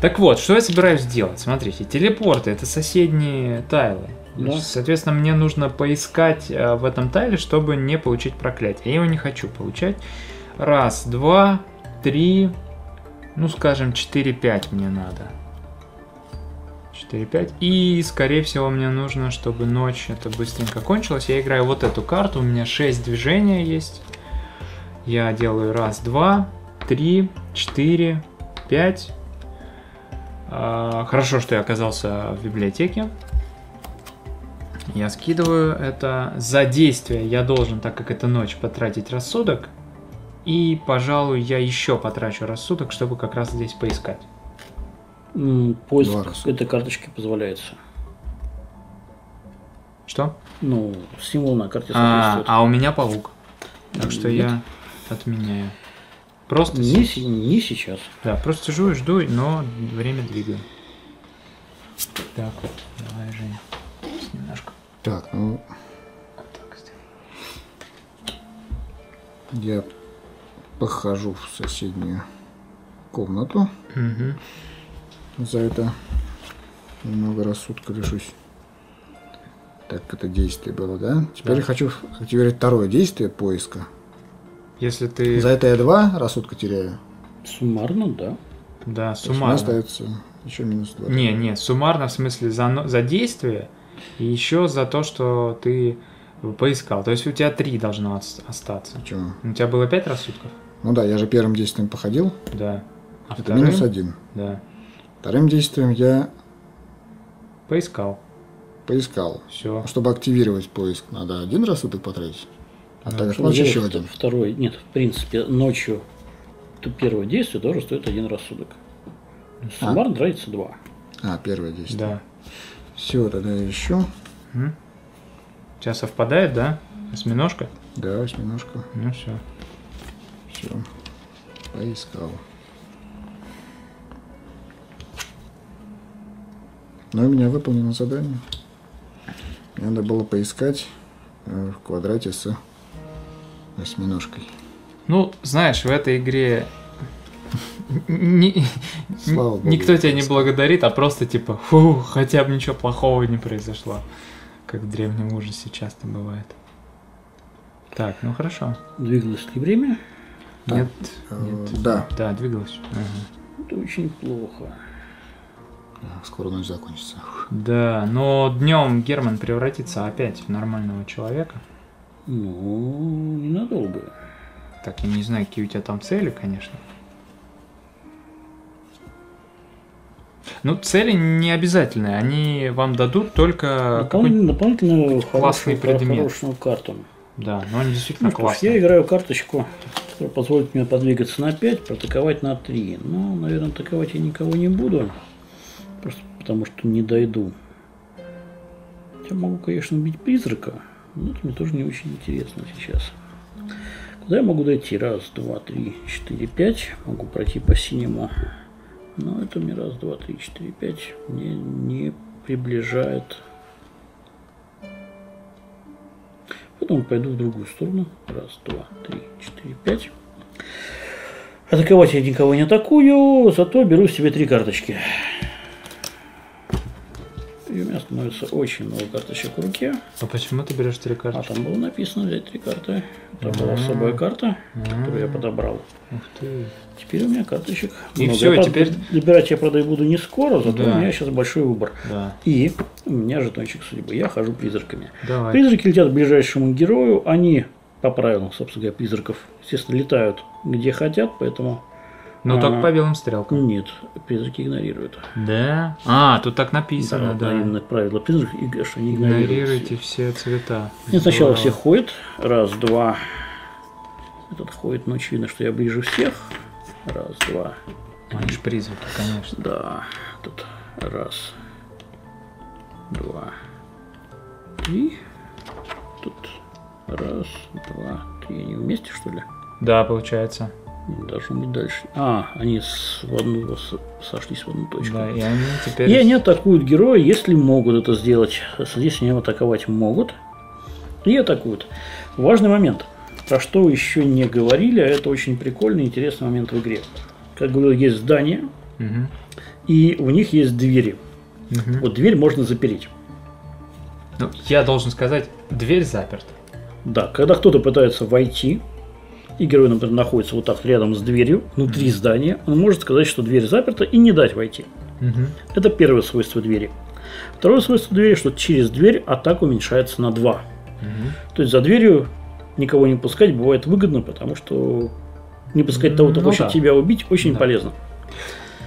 A: Так вот, что я собираюсь делать? Смотрите, телепорты это соседние тайлы.
B: Да.
A: Соответственно, мне нужно поискать э, в этом тайле, чтобы не получить проклятие. Я его не хочу получать. Раз, два, три, ну скажем, четыре, пять мне надо. 4-5. И, скорее всего, мне нужно, чтобы ночь это быстренько кончилась. Я играю вот эту карту. У меня 6 движения есть. Я делаю раз, два, три, четыре, пять. А, Хорошо, что я оказался в библиотеке. Я скидываю это. За действие я должен, так как это ночь, потратить рассудок. И, пожалуй, я еще потрачу рассудок, чтобы как раз здесь поискать.
B: Поиск
C: Два раза.
B: этой карточки позволяется.
A: Что?
B: Ну, символ на карте
A: А, а у меня паук. Так что
B: Нет.
A: я отменяю. Просто,
B: не,
A: си-
B: не сейчас.
A: да, просто сижу и жду, но время двигаю. Так, давай, Женя. С Немножко
C: Так, ну,
A: вот так сделаем.
C: я похожу в соседнюю комнату.
A: Мгм.
C: За это немного рассудка лишусь. Так, это действие было, да? Теперь
A: Да.
C: я хочу активировать второе действие поиска.
A: Если ты...
C: За это я два рассудка теряю.
B: Суммарно, да.
A: Да, суммарно.
C: остается еще минус 2.
A: Не, не, суммарно в смысле за, за действие и еще за то, что ты поискал. То есть у тебя три должно ос- остаться.
C: Почему?
A: У тебя было пять рассудков?
C: Ну да, я же первым действием походил.
A: Да. А
C: Это
A: вторым?
C: минус один.
A: Да.
C: Вторым действием я
A: Поискал.
C: поискал.
A: Все.
C: Чтобы активировать поиск, надо один рассудок потратить. А
A: Ну,
C: так ночью еще один.
B: Второй, нет, в принципе, ночью то первое действие тоже стоит один рассудок. Суммарно тратится два.
C: А, первое действие.
A: Да.
C: Все, тогда?
A: У тебя совпадает, да? Осьминожка?
C: Да, восьминожка.
A: Ну все.
C: Все. Поискал. Ну, у меня выполнено задание. Мне надо было поискать э, в квадрате с восьминожкой.
A: Ну, знаешь, в этой игре ни-
C: Слава богу.
A: никто тебя не благодарит, а просто типа, фу, хотя бы ничего плохого не произошло. Как в древнем ужасе часто бывает. Так, ну хорошо.
B: Двигалось ли время?
A: Нет,
C: э,
A: нет.
C: да.
A: Да, двигалось. Ага.
B: Это очень плохо.
C: А, Скоро ночь закончится.
A: Да, но днем Герман превратится опять в нормального человека.
B: Ну, ненадолго.
A: Так, я не знаю, какие у тебя там цели, конечно. Ну, цели не обязательные, они вам дадут только какой-нибудь...
B: дополнительную
A: классный
B: хорошую,
A: предмет.
B: хорошую карту.
A: Да, но они действительно
B: Ну
A: классные.
B: я играю карточку, которая позволит мне подвигаться на 5, протаковать на 3. Но, наверное, атаковать я никого не буду. Потому что не дойду. Я могу, конечно, убить призрака, но это мне тоже не очень интересно сейчас. Куда я могу дойти? Раз, два, три, четыре, пять. Могу пройти по синему. Но это мне раз, два, три, четыре, пять. Мне не приближает Потом пойду в другую сторону. Раз, два, три, четыре, пять. Атаковать я никого не атакую, зато беру себе три карточки. И у меня становится очень много карточек в руке.
A: А почему ты берешь три
B: А
A: карты?
B: там было написано взять три карты. Это была особая карта, которую я подобрал.
A: Ух ты.
B: Теперь у меня карточек.
A: И
B: много.
A: всё,
B: Я,
A: теперь-
B: Выбирать я, правда, и буду не скоро, зато
A: Да.
B: у меня сейчас большой выбор.
A: Да,
B: И у меня жетончик судьбы. Я хожу призраками.
A: давай.
B: Призраки летят к ближайшему герою, они по правилам, собственно говоря, призраков, естественно, летают где хотят, поэтому
A: Но
B: А.
A: только по белым стрелкам.
B: нет, призраки игнорируют.
A: Да? А, тут так написано,
B: да,
A: да.
B: именно правило призраков, и- что игнорируют.
A: Игнорируйте все цвета.
B: И сначала все ходят, раз, два. Этот ходит, но очевидно, что я ближе всех. Раз, два,
A: Они ж призраки, конечно.
B: да, тут раз, два, три. Тут раз, два, три. Они вместе, что ли?
A: Да, получается.
B: Должно быть дальше. А, они с- в одну, сошлись в одну точку.
A: Да, и они теперь...
B: И они атакуют героя, если могут это сделать. Здесь они атаковать могут. И атакуют. Важный момент. Про что еще не говорили, а это очень прикольный, интересный момент в игре. Как говорил, есть здание,
A: Мгм.
B: и у них есть двери.
A: Мгм.
B: Вот дверь можно запереть.
A: Ну, я должен сказать, дверь заперта.
B: Да, когда кто-то пытается войти, и герой, например, находится вот так рядом с дверью, внутри здания, он может сказать, что дверь заперта и не дать войти.
A: Мгм.
B: Это первое свойство двери. Второе свойство двери, что через дверь атака уменьшается на 2.
A: Мгм.
B: То есть за дверью никого не пускать бывает выгодно, потому что не пускать того, кто
A: Ну
B: хочет
A: да.
B: тебя убить, очень
A: Да.
B: полезно.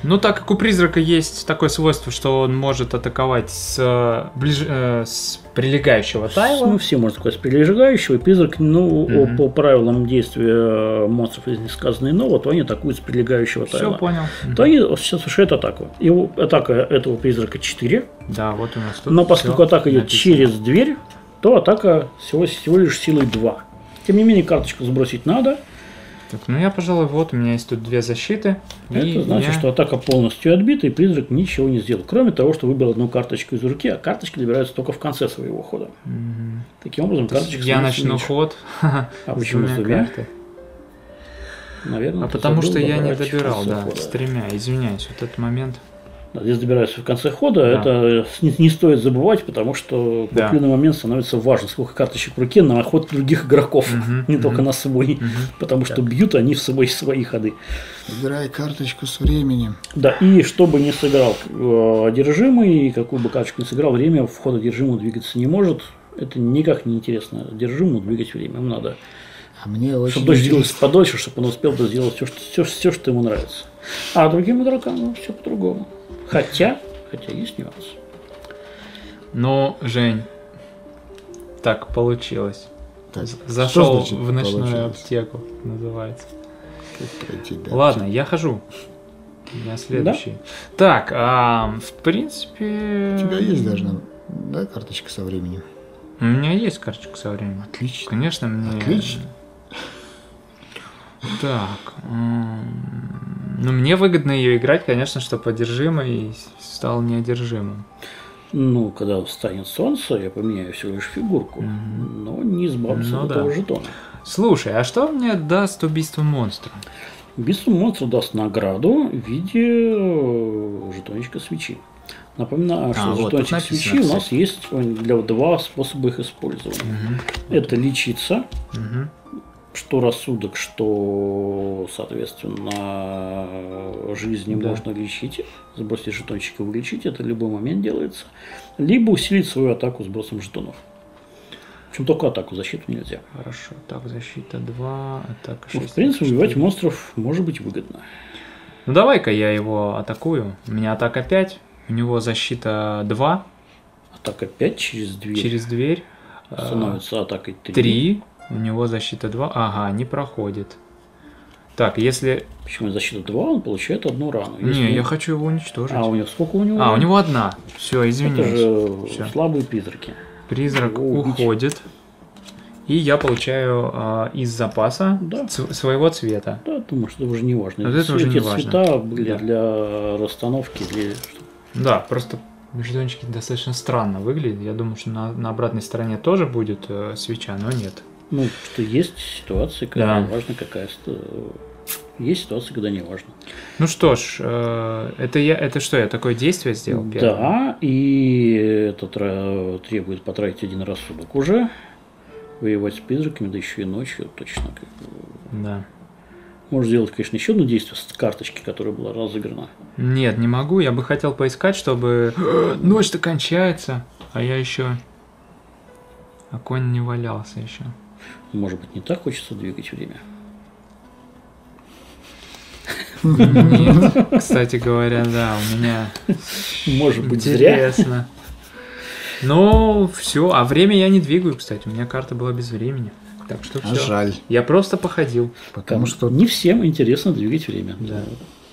A: Ну, так как у призрака есть такое свойство, что он может атаковать с, э, ближ... э, с прилегающего тайла.
B: Ну, все, можно сказать, с прилежающего. И призрак, ну,
A: Мгм.
B: по правилам действия э, монстров из несказанной но, то они атакуют с прилегающего
A: Все
B: тайла.
A: понял. Мгм.
B: То они сейчас совершают атаку. Его, атака этого призрака 4.
A: Да, вот у нас тут.
B: Но поскольку атака идет
A: написано.
B: через дверь, то атака всего, всего лишь силой 2. Тем не менее, карточку сбросить надо.
A: Так, ну я, пожалуй, вот у меня есть тут две защиты.
B: Это значит,
A: я-
B: что атака полностью отбита, и призрак ничего не сделал. Кроме того, что выбрал одну карточку из руки, а карточки добираются только в конце своего хода.
A: Мгм.
B: Таким образом,
A: То
B: карточек
A: я начну
B: меньше.
A: ход.
B: А почему с двумя?
A: карты.
B: Наверное,
A: А потому что я не добирал, да, с тремя. Извиняюсь, вот этот момент.
B: Здесь добираются в конце хода,
A: Да.
B: это не, не стоит забывать, потому что в
A: Да.
B: определенный момент становится важно, сколько карточек в руке на ход других игроков,
A: Мгм,
B: не
A: мгм.
B: только на свой, потому что бьют они в свой свои ходы.
C: Выбирай карточку с временем.
B: Да, и чтобы не сыграл э, одержимый, и какую бы карточку не сыграл, время в ход одержимого двигаться не может. Это никак не интересно. Одержимому двигать время. Ему надо,
C: А мне очень
B: чтобы дочь длилась подольше, чтобы он успел сделать все, что, все, все, что ему нравится. А другим игрокам ну, все по-другому. Хотя, хотя есть нюанс.
A: Ну, Жень, так получилось.
C: Так,
A: Зашел
C: значит
A: в ночную
C: получилось?
A: аптеку, называется.
C: Как пройти дальше?
A: Ладно, я хожу. Я следующий. Так, а, в принципе...
C: У тебя есть даже, да, карточка со временем?
A: У меня есть карточка со временем.
C: Отлично.
A: Конечно, мне...
C: Отлично.
A: Так, ну мне выгодно ее играть, конечно, чтобы одержимый стал неодержимым.
B: Ну, когда встанет солнце, я поменяю всего лишь фигурку,
A: Мгм.
B: но не избавлюсь
A: Ну
B: от
A: да.
B: этого жетона.
A: Слушай, а что мне даст убийство монстра?
B: Убийство монстра даст награду в виде э, жетончика свечи. Напоминаю, что
A: вот тут
B: жетончик
A: написано,
B: свечи у нас есть э, для два способа их использования.
A: Мгм,
B: Это лечиться,
A: мгм.
B: Что рассудок, что, соответственно, жизни
A: Да.
B: можно лечить. Сбросить жетончик и вылечить, это в любой момент делается. Либо усилить свою атаку сбросом жетонов. Причем только атаку, защиту нельзя.
A: Хорошо, так, защита 2, атака 6.
B: Ну, в принципе, убивать монстров может быть выгодно.
A: Ну давай-ка я его атакую. У меня атака 5, у него защита 2
B: Атака 5 через дверь
A: через дверь. а,
B: становится атакой 3.
A: 3, у него защита 2. Ага, не проходит. Так, если...
B: Почему защита 2, он получает одну рану.
A: Не,
B: Если-
A: я хочу его уничтожить.
B: А у него сколько у него?
A: А, у него одна. Все,
B: Это
A: извиняюсь.
B: же
A: Всё.
B: слабые призраки.
A: Призрак
B: Его
A: уходит. И я получаю а, из запаса
B: Да.
A: ц- своего цвета.
B: Да, думаю, что это уже не важно.
A: Вот это уже не важно.
B: цвета были
A: Да.
B: для расстановки, для...
A: Да, просто жетончики достаточно странно выглядят. Я думаю, что на, на обратной стороне тоже будет э, свеча, но нет.
B: Ну, что есть ситуации, когда
A: Да.
B: важно какая ст- Есть ситуации, когда не важно.
A: Ну что ж, э, это я, это что, я такое действие сделал? первое?
B: Да, и это тра- требует потратить один рассудок уже. Воевать с призраками, да еще и ночью, точно. Как...
A: Да.
B: Можно сделать, конечно, еще одно действие с карточки, которая была разыграна.
A: Нет, не могу. Я бы хотел поискать, чтобы ночь-то кончается, а я еще, а конь не валялся еще.
B: Может быть, не так хочется двигать время.
A: Нет, кстати говоря, да, у меня
B: Может быть, зря.
A: интересно. Ну, все, а время я не двигаю, кстати, у меня карта была без времени. Так что
C: А
A: все.
C: жаль,
A: Я просто походил.
C: потому что
B: не всем интересно двигать время.
A: Да.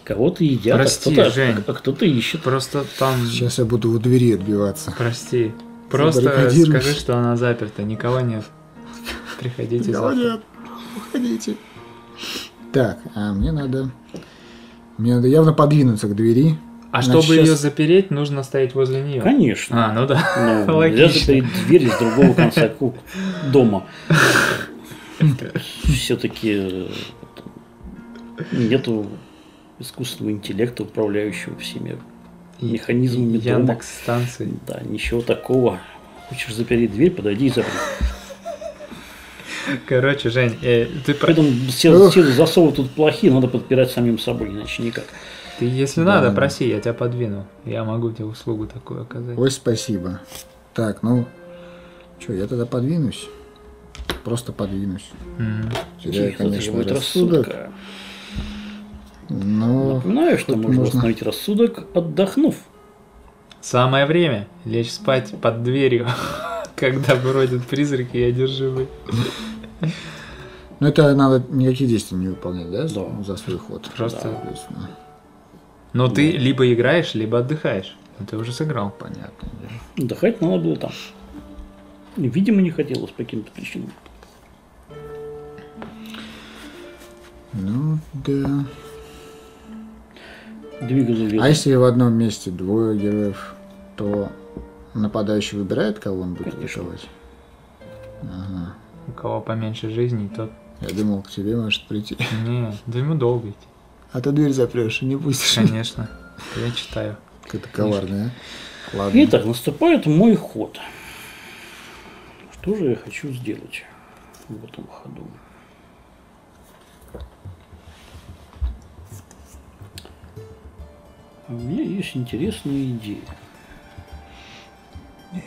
B: Кого-то едят,
A: Прости,
B: а кто-то,
A: Жень.
B: а кто-то ищет.
A: Просто там...
C: сейчас я буду у двери отбиваться.
A: Прости. Просто скажи, что она заперта, никого нет. Приходите завтра.
C: нет. Уходите. Так, а мне надо... Мне надо явно подвинуться к двери.
A: А
C: Значит,
A: чтобы ее
C: щас-
A: запереть, нужно стоять возле нее.
B: Конечно.
A: А, ну да.
B: Ну, нельзя
A: Логично.
B: запереть дверь из другого конца дома. Все-таки нету искусственного интеллекта, управляющего всеми механизмами дома.
A: Яндекс станции.
B: Да, ничего такого. Хочешь запереть дверь, подойди и запри.
A: Короче, Жень, э, ты, про-
B: Поэтому все, все засовы тут плохие, надо подпирать самим собой, иначе никак.
A: ты если
C: Да,
A: надо,
C: да.
A: проси, я тебя подвину. Я могу тебе услугу такую оказать.
C: Ой, спасибо. Так, ну... Что, я тогда подвинусь? Просто подвинусь.
A: Мгм.
C: Теряю,
B: Это
C: конечно, рассудок.
B: рассудка.
C: Но...
B: Напоминаю, что можно
C: можно-
B: восстановить рассудок, отдохнув.
A: Самое время лечь спать под дверью, когда бродят призраки и одержимые.
C: Ну, это надо никаких действий не выполнять, да?
B: Да.
C: За свой ход.
A: Просто-
C: Соответственно,
A: Но ты либо играешь, либо отдыхаешь. Ну, Ты уже сыграл.
C: понятно. дело.
B: Отдыхать надо было там. Видимо, не хотелось по каким-то причинам.
C: Ну, да.
B: Двигали
C: А если в одном месте двое героев, то нападающий выбирает, кого он будет
B: Конечно.
C: атаковать? Ага.
A: У кого поменьше жизни, тот...
C: Я думал, к тебе может прийти.
A: Не, да ему долго идти.
C: А ты дверь запрешь и не пустишь.
A: Конечно. Я читаю.
C: Какая-то коварная. а. Ладно.
B: Итак, наступает мой ход. Что же я хочу сделать в этом ходу? У меня есть интересная идея.
C: Нет.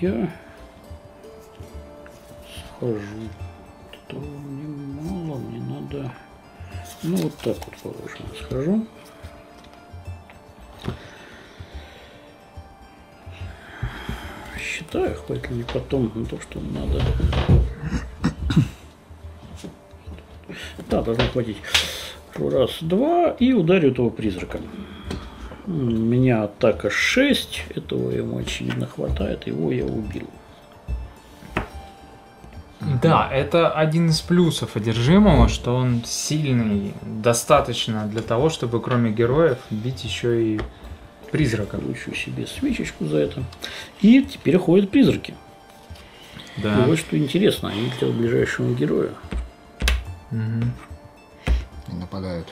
B: Я схожу. То мне мало, мне надо... Ну, вот так вот положим. Схожу. Считаю, хватит ли потом на то, что надо. Да, должно хватить. Раз, два, и ударю этого призрака. У меня атака 6, этого ему очевидно хватает, его я убил.
A: Да, это один из плюсов одержимого, что он сильный достаточно для того, чтобы кроме героев бить еще и призрака.
B: Получу себе свечечку за это. И теперь ходят призраки.
A: Да.
B: И вот что интересно, они летят к ближайшему герою.
A: Мгм.
C: Нападают.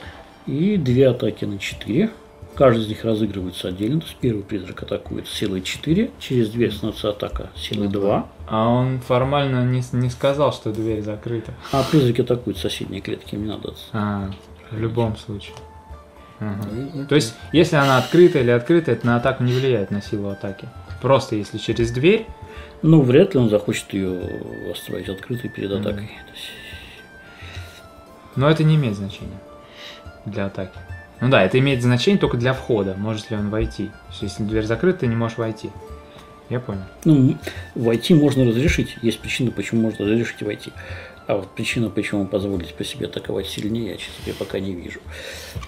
B: И две атаки на 4. Каждый из них разыгрывается отдельно. То есть первый призрак атакует силой 4, через 2 становится атака силой 2.
A: А он формально не, не сказал, что дверь закрыта.
B: А призраки атакуют соседние клетки, им не надо.
A: А, в любом случае.
C: Ну,
A: То есть, если она открыта или открыта, это на атаку не влияет на силу атаки. Просто если через дверь,
B: Ну, вряд ли он захочет ее оставить открытой перед атакой. То есть,
A: но это не имеет значения для атаки. Ну да, это имеет значение только для входа, может ли он войти. То есть, если дверь закрыта, ты не можешь войти. Я понял.
B: Ну, войти можно разрешить. Есть причина, почему можно разрешить войти. А вот причина, почему позволить по себе атаковать сильнее, я, честно говоря, пока не вижу.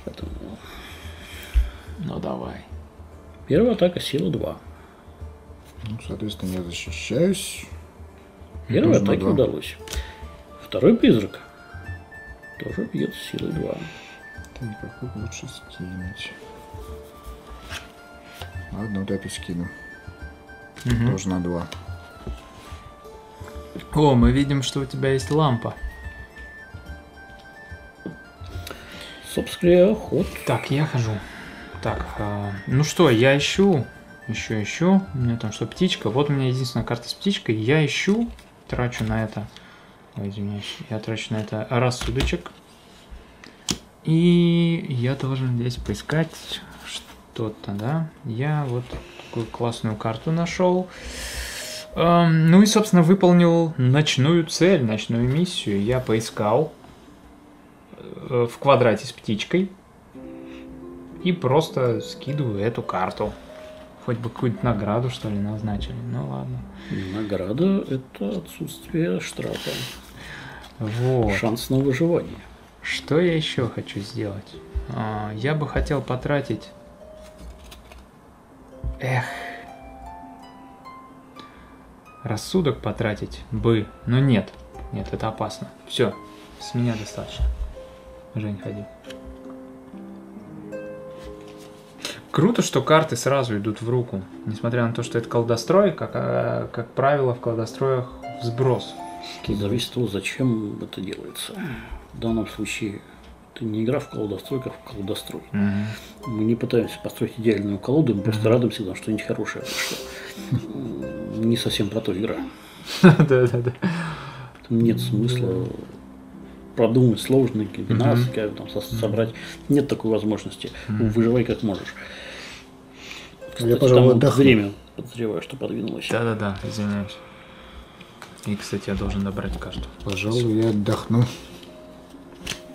B: Поэтому
A: Ну давай.
B: первая атака сила 2.
C: Ну, соответственно, я защищаюсь.
B: Атаке
C: два.
B: удалось. Второй призрак тоже бьет силой 2.
C: Так, какой лучше скинуть? Ладно, вот эту скину.
A: Мгм.
C: Тоже на два.
A: О, мы видим, что у тебя есть лампа.
B: Собственно ход.
A: Так, я хожу. Так, а, ну что, я ищу, еще ищу. У меня там что, птичка. Вот у меня единственная карта с птичкой. Я ищу, трачу на это. Извиняюсь. Я трачу на это рассудочек. И я должен здесь поискать что-то, да? Я вот такую классную карту нашел. Эм, ну и, собственно, выполнил ночную цель, ночную миссию. Я поискал э, в квадрате с птичкой и просто скидываю эту карту. Хоть бы какую-то награду, что ли, назначили. Ну ладно.
B: Награда – это отсутствие штрафа.
A: Вот.
B: Шанс на выживание.
A: Что я еще хочу сделать? А, я бы хотел потратить... Эх. Рассудок потратить бы. Но нет. Нет, это опасно. Все. С меня достаточно. Жень, ходи. Круто, что карты сразу идут в руку. Несмотря на то, что это колдострой, как, а, как правило, в колдостроях сброс.
B: Зависит от того, зачем это делается. В данном случае это не игра в колдострой, как в колдострой.
A: Мгм.
B: Мы не пытаемся построить идеальную колоду, мы просто радуемся, когда что-нибудь хорошее пришло. Не совсем про то игра.
A: Да-да-да.
B: Поэтому нет смысла продумать сложные комбинации, как там со- собрать. Нет такой возможности. Выживай как можешь. Кстати,
C: пожалуй,
B: там вот время, подозреваю, что подвинулось.
A: Да-да-да, извиняюсь. И, кстати, я должен добрать карту.
C: Пожалуй, я отдохну.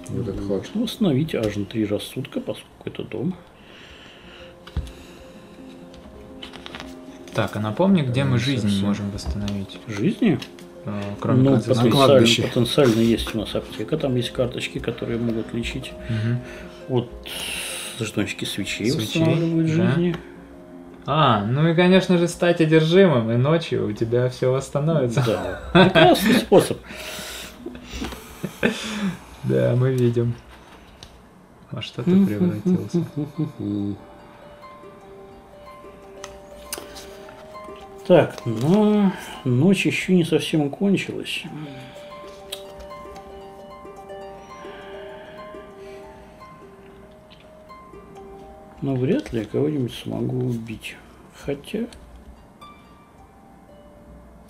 C: Вот этот ход.
B: Можно восстановить аж на три рассудка, поскольку это дом.
A: Так, а напомни, где мы
C: Не
A: жизнь можем восстановить,
B: Жизни?
A: э, кроме
B: Ну, потенциально, потенциально есть у нас аптека, там есть карточки, которые могут лечить.
A: Мгм.
B: Вот жетончики свечей,
A: Свечей,
B: восстанавливают
A: да.
B: жизни.
A: А, ну и, конечно же, стать одержимым, и ночью у тебя все восстановится.
B: Да, прекрасный способ.
A: Да, мы видим. Во что ты превратился.
B: Так, но ночь еще не совсем кончилась. Но вряд ли я кого-нибудь смогу убить. Хотя...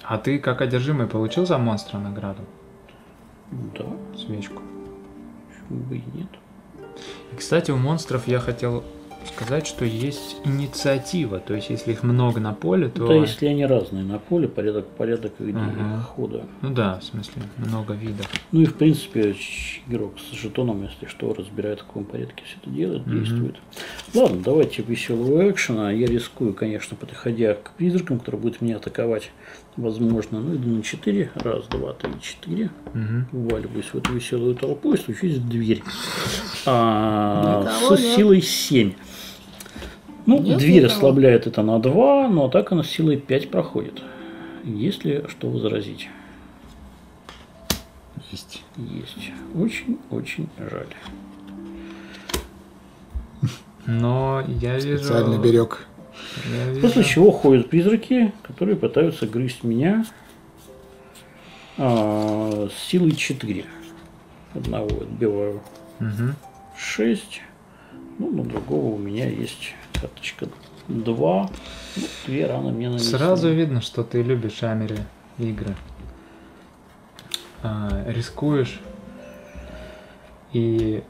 A: А ты как одержимый получил за монстра награду?
B: Да,
A: Свечку.
B: почему бы и нет.
A: И, кстати, у монстров я хотел сказать, что есть инициатива. То есть, если их много на поле, то...
B: Да, если они разные на поле, порядок, порядок их
A: Ага.
B: хода.
A: Ну да, в смысле, много видов.
B: Ну и в принципе игрок с жетоном, если что, разбирает, в каком порядке все это делает,
A: Мгм.
B: действует. Ладно, давайте веселого экшена. Я рискую, конечно, подходя к призракам, которые будут меня атаковать, возможно. Ну, иду на 4. Раз, два, три, четыре.
A: Мгм.
B: Вваливаюсь в эту веселую толпу и стучусь в дверь. А,
D: Никого
B: с
D: нет.
B: силой 7. Ну,
D: Нет
B: дверь
D: никого.
B: ослабляет это на 2, но так она с силой 5 проходит. Есть ли что возразить?
C: Есть.
B: Есть. Очень-очень жаль.
A: Но я вижу...
C: Специально берег.
B: После чего ходят призраки, которые пытаются грызть меня а, с силой 4. Одного отбиваю
A: Мгм.
B: 6. Ну, на другого у меня есть карточка 2. Ну, две раны мне нанесли.
A: Сразу видно, что ты любишь Амери игры. А, рискуешь. И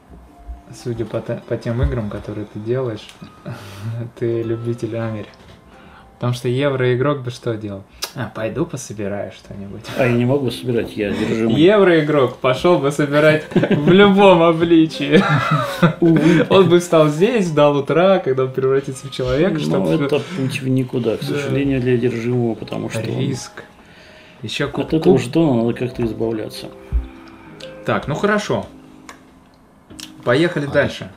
A: судя по, по тем играм, которые ты делаешь, ты любитель Амери. Потому что евроигрок бы что делал? А, пойду пособираю что-нибудь.
B: А я не могу собирать, я одержимый.
A: Евроигрок пошел бы собирать в любом обличии. Он бы встал здесь, ждал утра, когда он превратится в человека, чтобы
B: это путь в никуда, к сожалению, для одержимого, потому что
A: риск. Еще
B: от этого жетона надо как-то избавляться.
A: Так, ну хорошо. Поехали дальше.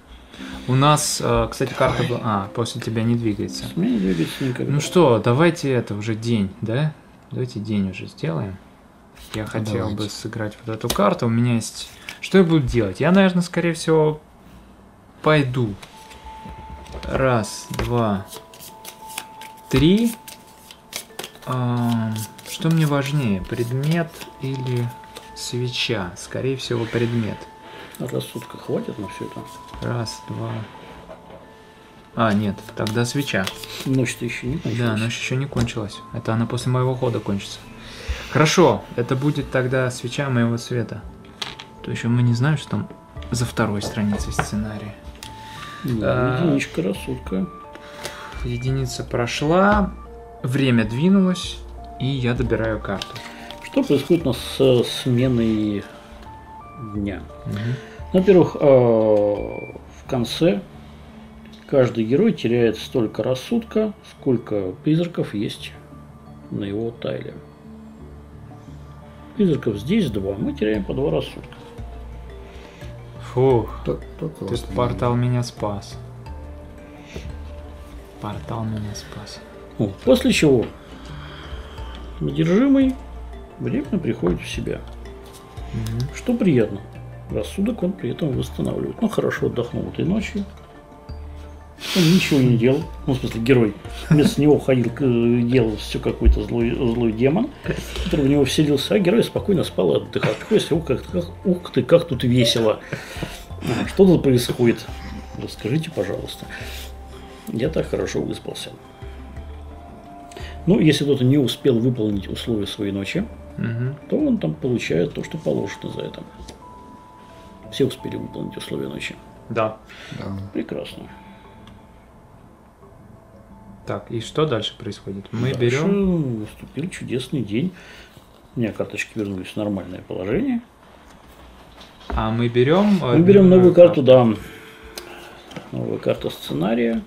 A: У нас, э, кстати, карта была... А, после тебя не двигается.
B: С меня не двигается никогда.
A: Ну что, давайте это уже день, да? Давайте день уже сделаем. Я хотел бы
C: давайте.
A: сыграть вот эту карту. У меня есть... Что я буду делать? Я, наверное, скорее всего, пойду. Раз, два, три. Ам, Что мне важнее, предмет или свеча? Скорее всего, предмет.
B: Рассудка хватит на все это?
A: Раз, два. А, нет, тогда свеча.
B: Ночь-то еще не кончилась.
A: Да, ночь еще не кончилась. Это она после моего хода кончится. Хорошо, это будет тогда свеча моего цвета. То еще мы не знаем, что там за второй страницей сценария.
B: Ну,
A: А.
B: единичка рассудка.
A: Единица прошла, время двинулось, и я добираю карту.
B: Что происходит у нас с сменой дня?
A: Мгм.
B: Во-первых, э, в конце каждый герой теряет столько рассудка, сколько призраков есть на его тайле. Призраков здесь два, мы теряем по два рассудка.
A: Фух,
C: То- только
A: ты
C: вас
A: портал меня спас. Портал меня спас.
B: О, После чего одержимый временно приходит в себя.
A: Мгм.
B: Что приятно. Рассудок он при этом восстанавливает. Ну, хорошо отдохнул этой ночью. Он ничего не делал. Ну, в смысле, герой. Вместо него ходил, э, делал все какой-то злой, злой демон, который в него вселился, а герой спокойно спал и отдыхал. Себе, ух, как, как- ух ты, как тут весело. Что тут происходит? Расскажите, пожалуйста. Я так хорошо выспался. Ну, если кто-то не успел выполнить условия своей ночи,
A: Мгм.
B: то он там получает то, что положено за это. Все успели выполнить условия ночи.
A: Да.
C: Да.
B: Прекрасно.
A: Так, и что дальше происходит? Мы
B: Дальше
A: берем...
B: Наступил чудесный день. У меня карточки вернулись в нормальное положение.
A: А мы берем...
B: Мы берем новую карту, да. Новая карта сценария.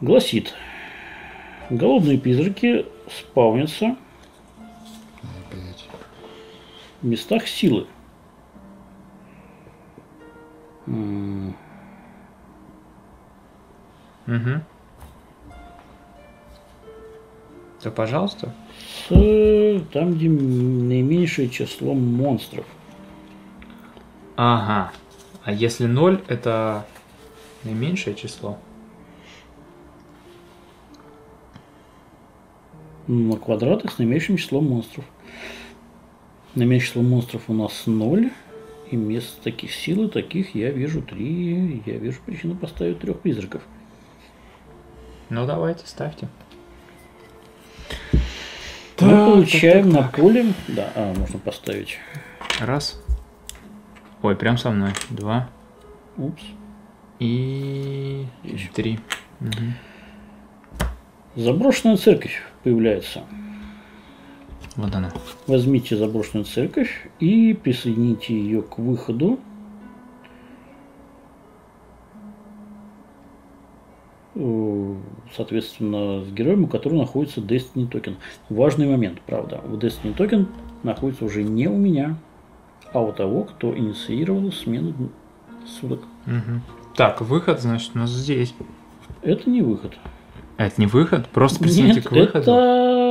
B: Гласит. Голодные призраки спавнятся местах силы.
A: Угу. То, пожалуйста.
B: с- там, где наименьшее число монстров.
A: Ага. А если 0, это наименьшее число?
B: на квадратах с наименьшим числом монстров. Число монстров у нас 0. И мест таких сил и таких я вижу три. Я вижу причину поставить трех призраков.
A: Ну давайте, ставьте.
B: Мы
A: Так,
B: получаем
A: так,
B: на
A: так.
B: поле. Да, а, можно поставить.
A: Раз. Ой, прям со мной. Два.
B: Упс.
A: И
B: Здесь.
A: три. Мгм.
B: Заброшенная церковь появляется.
A: Вот она.
B: Возьмите заброшенную церковь и присоедините ее к выходу. Э, Соответственно, с героем, у которого находится Destiny token. Важный момент, правда. В Destiny token находится уже не у меня, а у того, кто инициировал смену суток.
A: Мгм. Так, выход, значит, у нас здесь.
B: Это не выход.
A: Это не выход? Просто присоедините
B: Нет,
A: к выходу?
B: это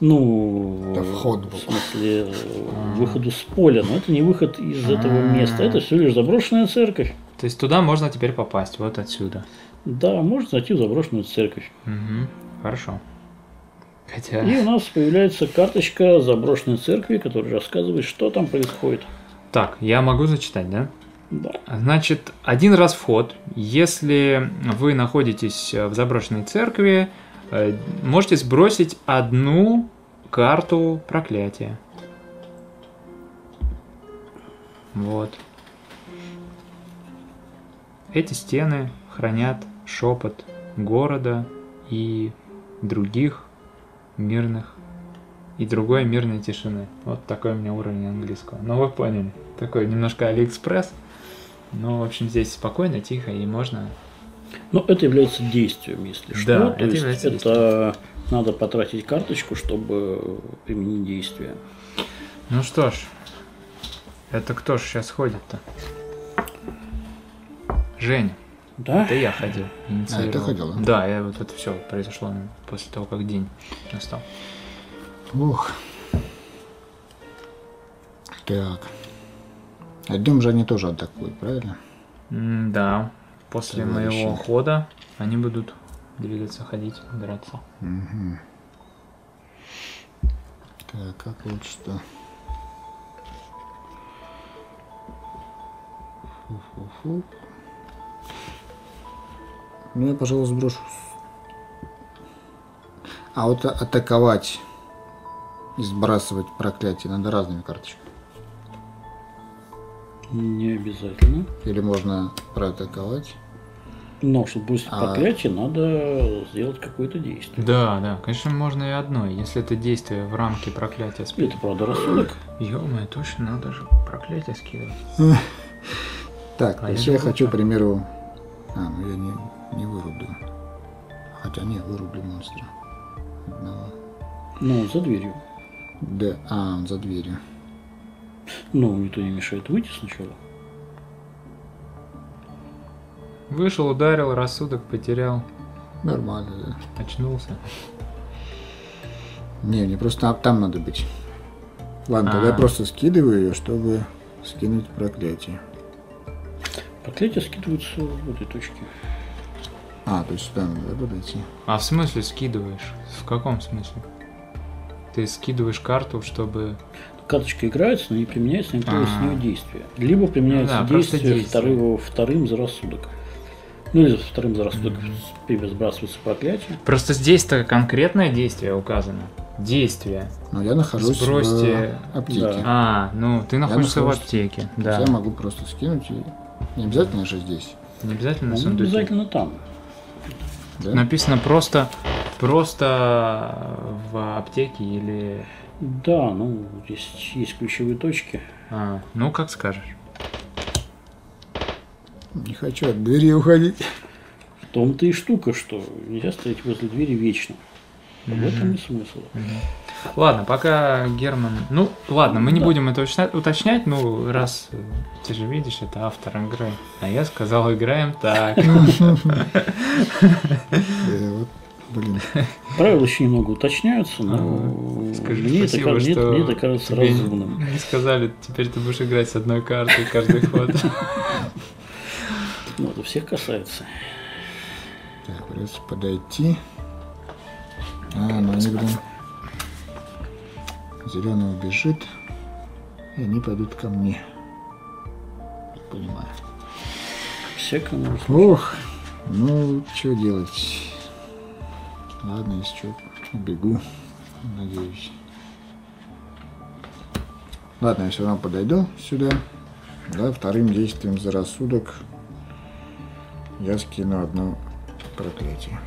B: ну
C: Это вход был.
B: в смысле выходу с поля, но это не выход из этого места, это всего лишь заброшенная церковь.
A: То есть туда можно теперь попасть, вот отсюда.
B: Да, можно зайти в заброшенную церковь.
A: Мгм. Хорошо. Хотя...
B: И у нас появляется карточка заброшенной церкви, которая рассказывает, что там происходит.
A: Так, я могу зачитать, да?
B: Да.
A: Значит, один раз вход. Если вы находитесь в заброшенной церкви, можете сбросить одну карту проклятия. Вот. Эти стены хранят шепот города и других мирных и другой мирной тишины. Вот такой у меня уровень английского. Ну вы поняли. Такой немножко Алиэкспресс. Но, в общем, здесь спокойно, тихо и можно...
B: Но это является действием, если что.
A: Да,
B: То
A: это
B: есть
A: является
B: это надо потратить карточку, чтобы применить действие.
A: Ну что ж, это кто ж сейчас ходит-то? Женя,
B: Да?
A: это я ходил.
C: А, ты ходил, да?
A: Да, я вот это все произошло ну, после того, как день настал.
C: Ух. Так. А днем же они тоже атакуют, правильно?
A: М, да, после
C: Товарищи.
A: моего хода они будут двигаться, ходить, драться.
C: Угу. Так, как лучше-то? Фу-фу-фу. Ну, я, пожалуй, сброшу. А вот атаковать и сбрасывать проклятие надо разными карточками.
B: Не обязательно.
C: Или можно проатаковать.
B: Но чтобы бросить
C: А.
B: проклятие, надо сделать какое-то действие.
A: Да, да, конечно, можно и одной, если это действие в рамке проклятия спит.
B: Это, правда, рассудок.
A: Ё-моё, точно, надо же проклятие скидывать.
C: Так,
A: А
C: то есть
A: я
C: хочу, к примеру... А, ну я не, не вырублю. Хотя не, вырублю монстра. Одного.
B: Ну, за дверью.
C: Да, а, он за дверью.
B: Ну, никто не мешает выйти сначала.
A: Вышел, ударил, рассудок потерял,
C: Нормально, да.
A: очнулся.
C: Не, мне просто там, надо быть. Ладно, тогда я
A: А.
C: просто скидываю ее, чтобы скинуть проклятие.
B: Проклятие скидываются в этой точке.
C: А, то есть сюда надо подойти.
A: А в смысле скидываешь? В каком смысле? Ты скидываешь карту, чтобы...
B: Карточка играется, но не применяется никакого с нее действия. Либо применяется
A: Ну да,
B: действие,
A: действие.
B: Второго, вторым за рассудок. Ну или вторым за рассудок mm сбрасывается проклятие.
A: Просто здесь-то конкретное действие указано. Действие.
C: Но я нахожусь
A: Сбросьте-
C: в аптеке.
B: Да.
A: А, ну ты находишься в
C: нахожусь-
A: аптеке.
C: То
A: Да.
C: Я могу просто скинуть и... Не обязательно же здесь.
A: Не обязательно на
B: Он
A: сундуке.
B: обязательно там.
C: Да?
A: Написано просто, просто в аптеке или...
B: Да, ну, здесь есть ключевые точки.
A: А, ну, как скажешь.
C: Не хочу от двери уходить.
B: В том-то и штука, что нельзя стоять возле двери вечно. В этом и смысл.
A: Ладно, пока Герман... Ну, ладно, мы не
B: Да.
A: будем это уточнять, уточнять, ну, раз э, ты же видишь, это автор игры. А я сказал, играем так.
C: Блин.
B: Правила еще немного уточняются, но
A: Скажи
B: мне, это,
A: спасибо,
B: кажется-
A: что
B: мне это кажется разумным.
A: Не сказали, теперь ты будешь играть с одной картой каждый ход.
B: Ну, это всех касается.
C: Так, придется подойти. А, ну блин, зеленый убежит, и они пойдут ко мне.
B: понимаю. Всякое может
C: Ох, ну, что делать? Ладно, если что, бегу, надеюсь. Ладно, я все равно подойду сюда. Да, вторым действием за рассудок я скину одно проклятие.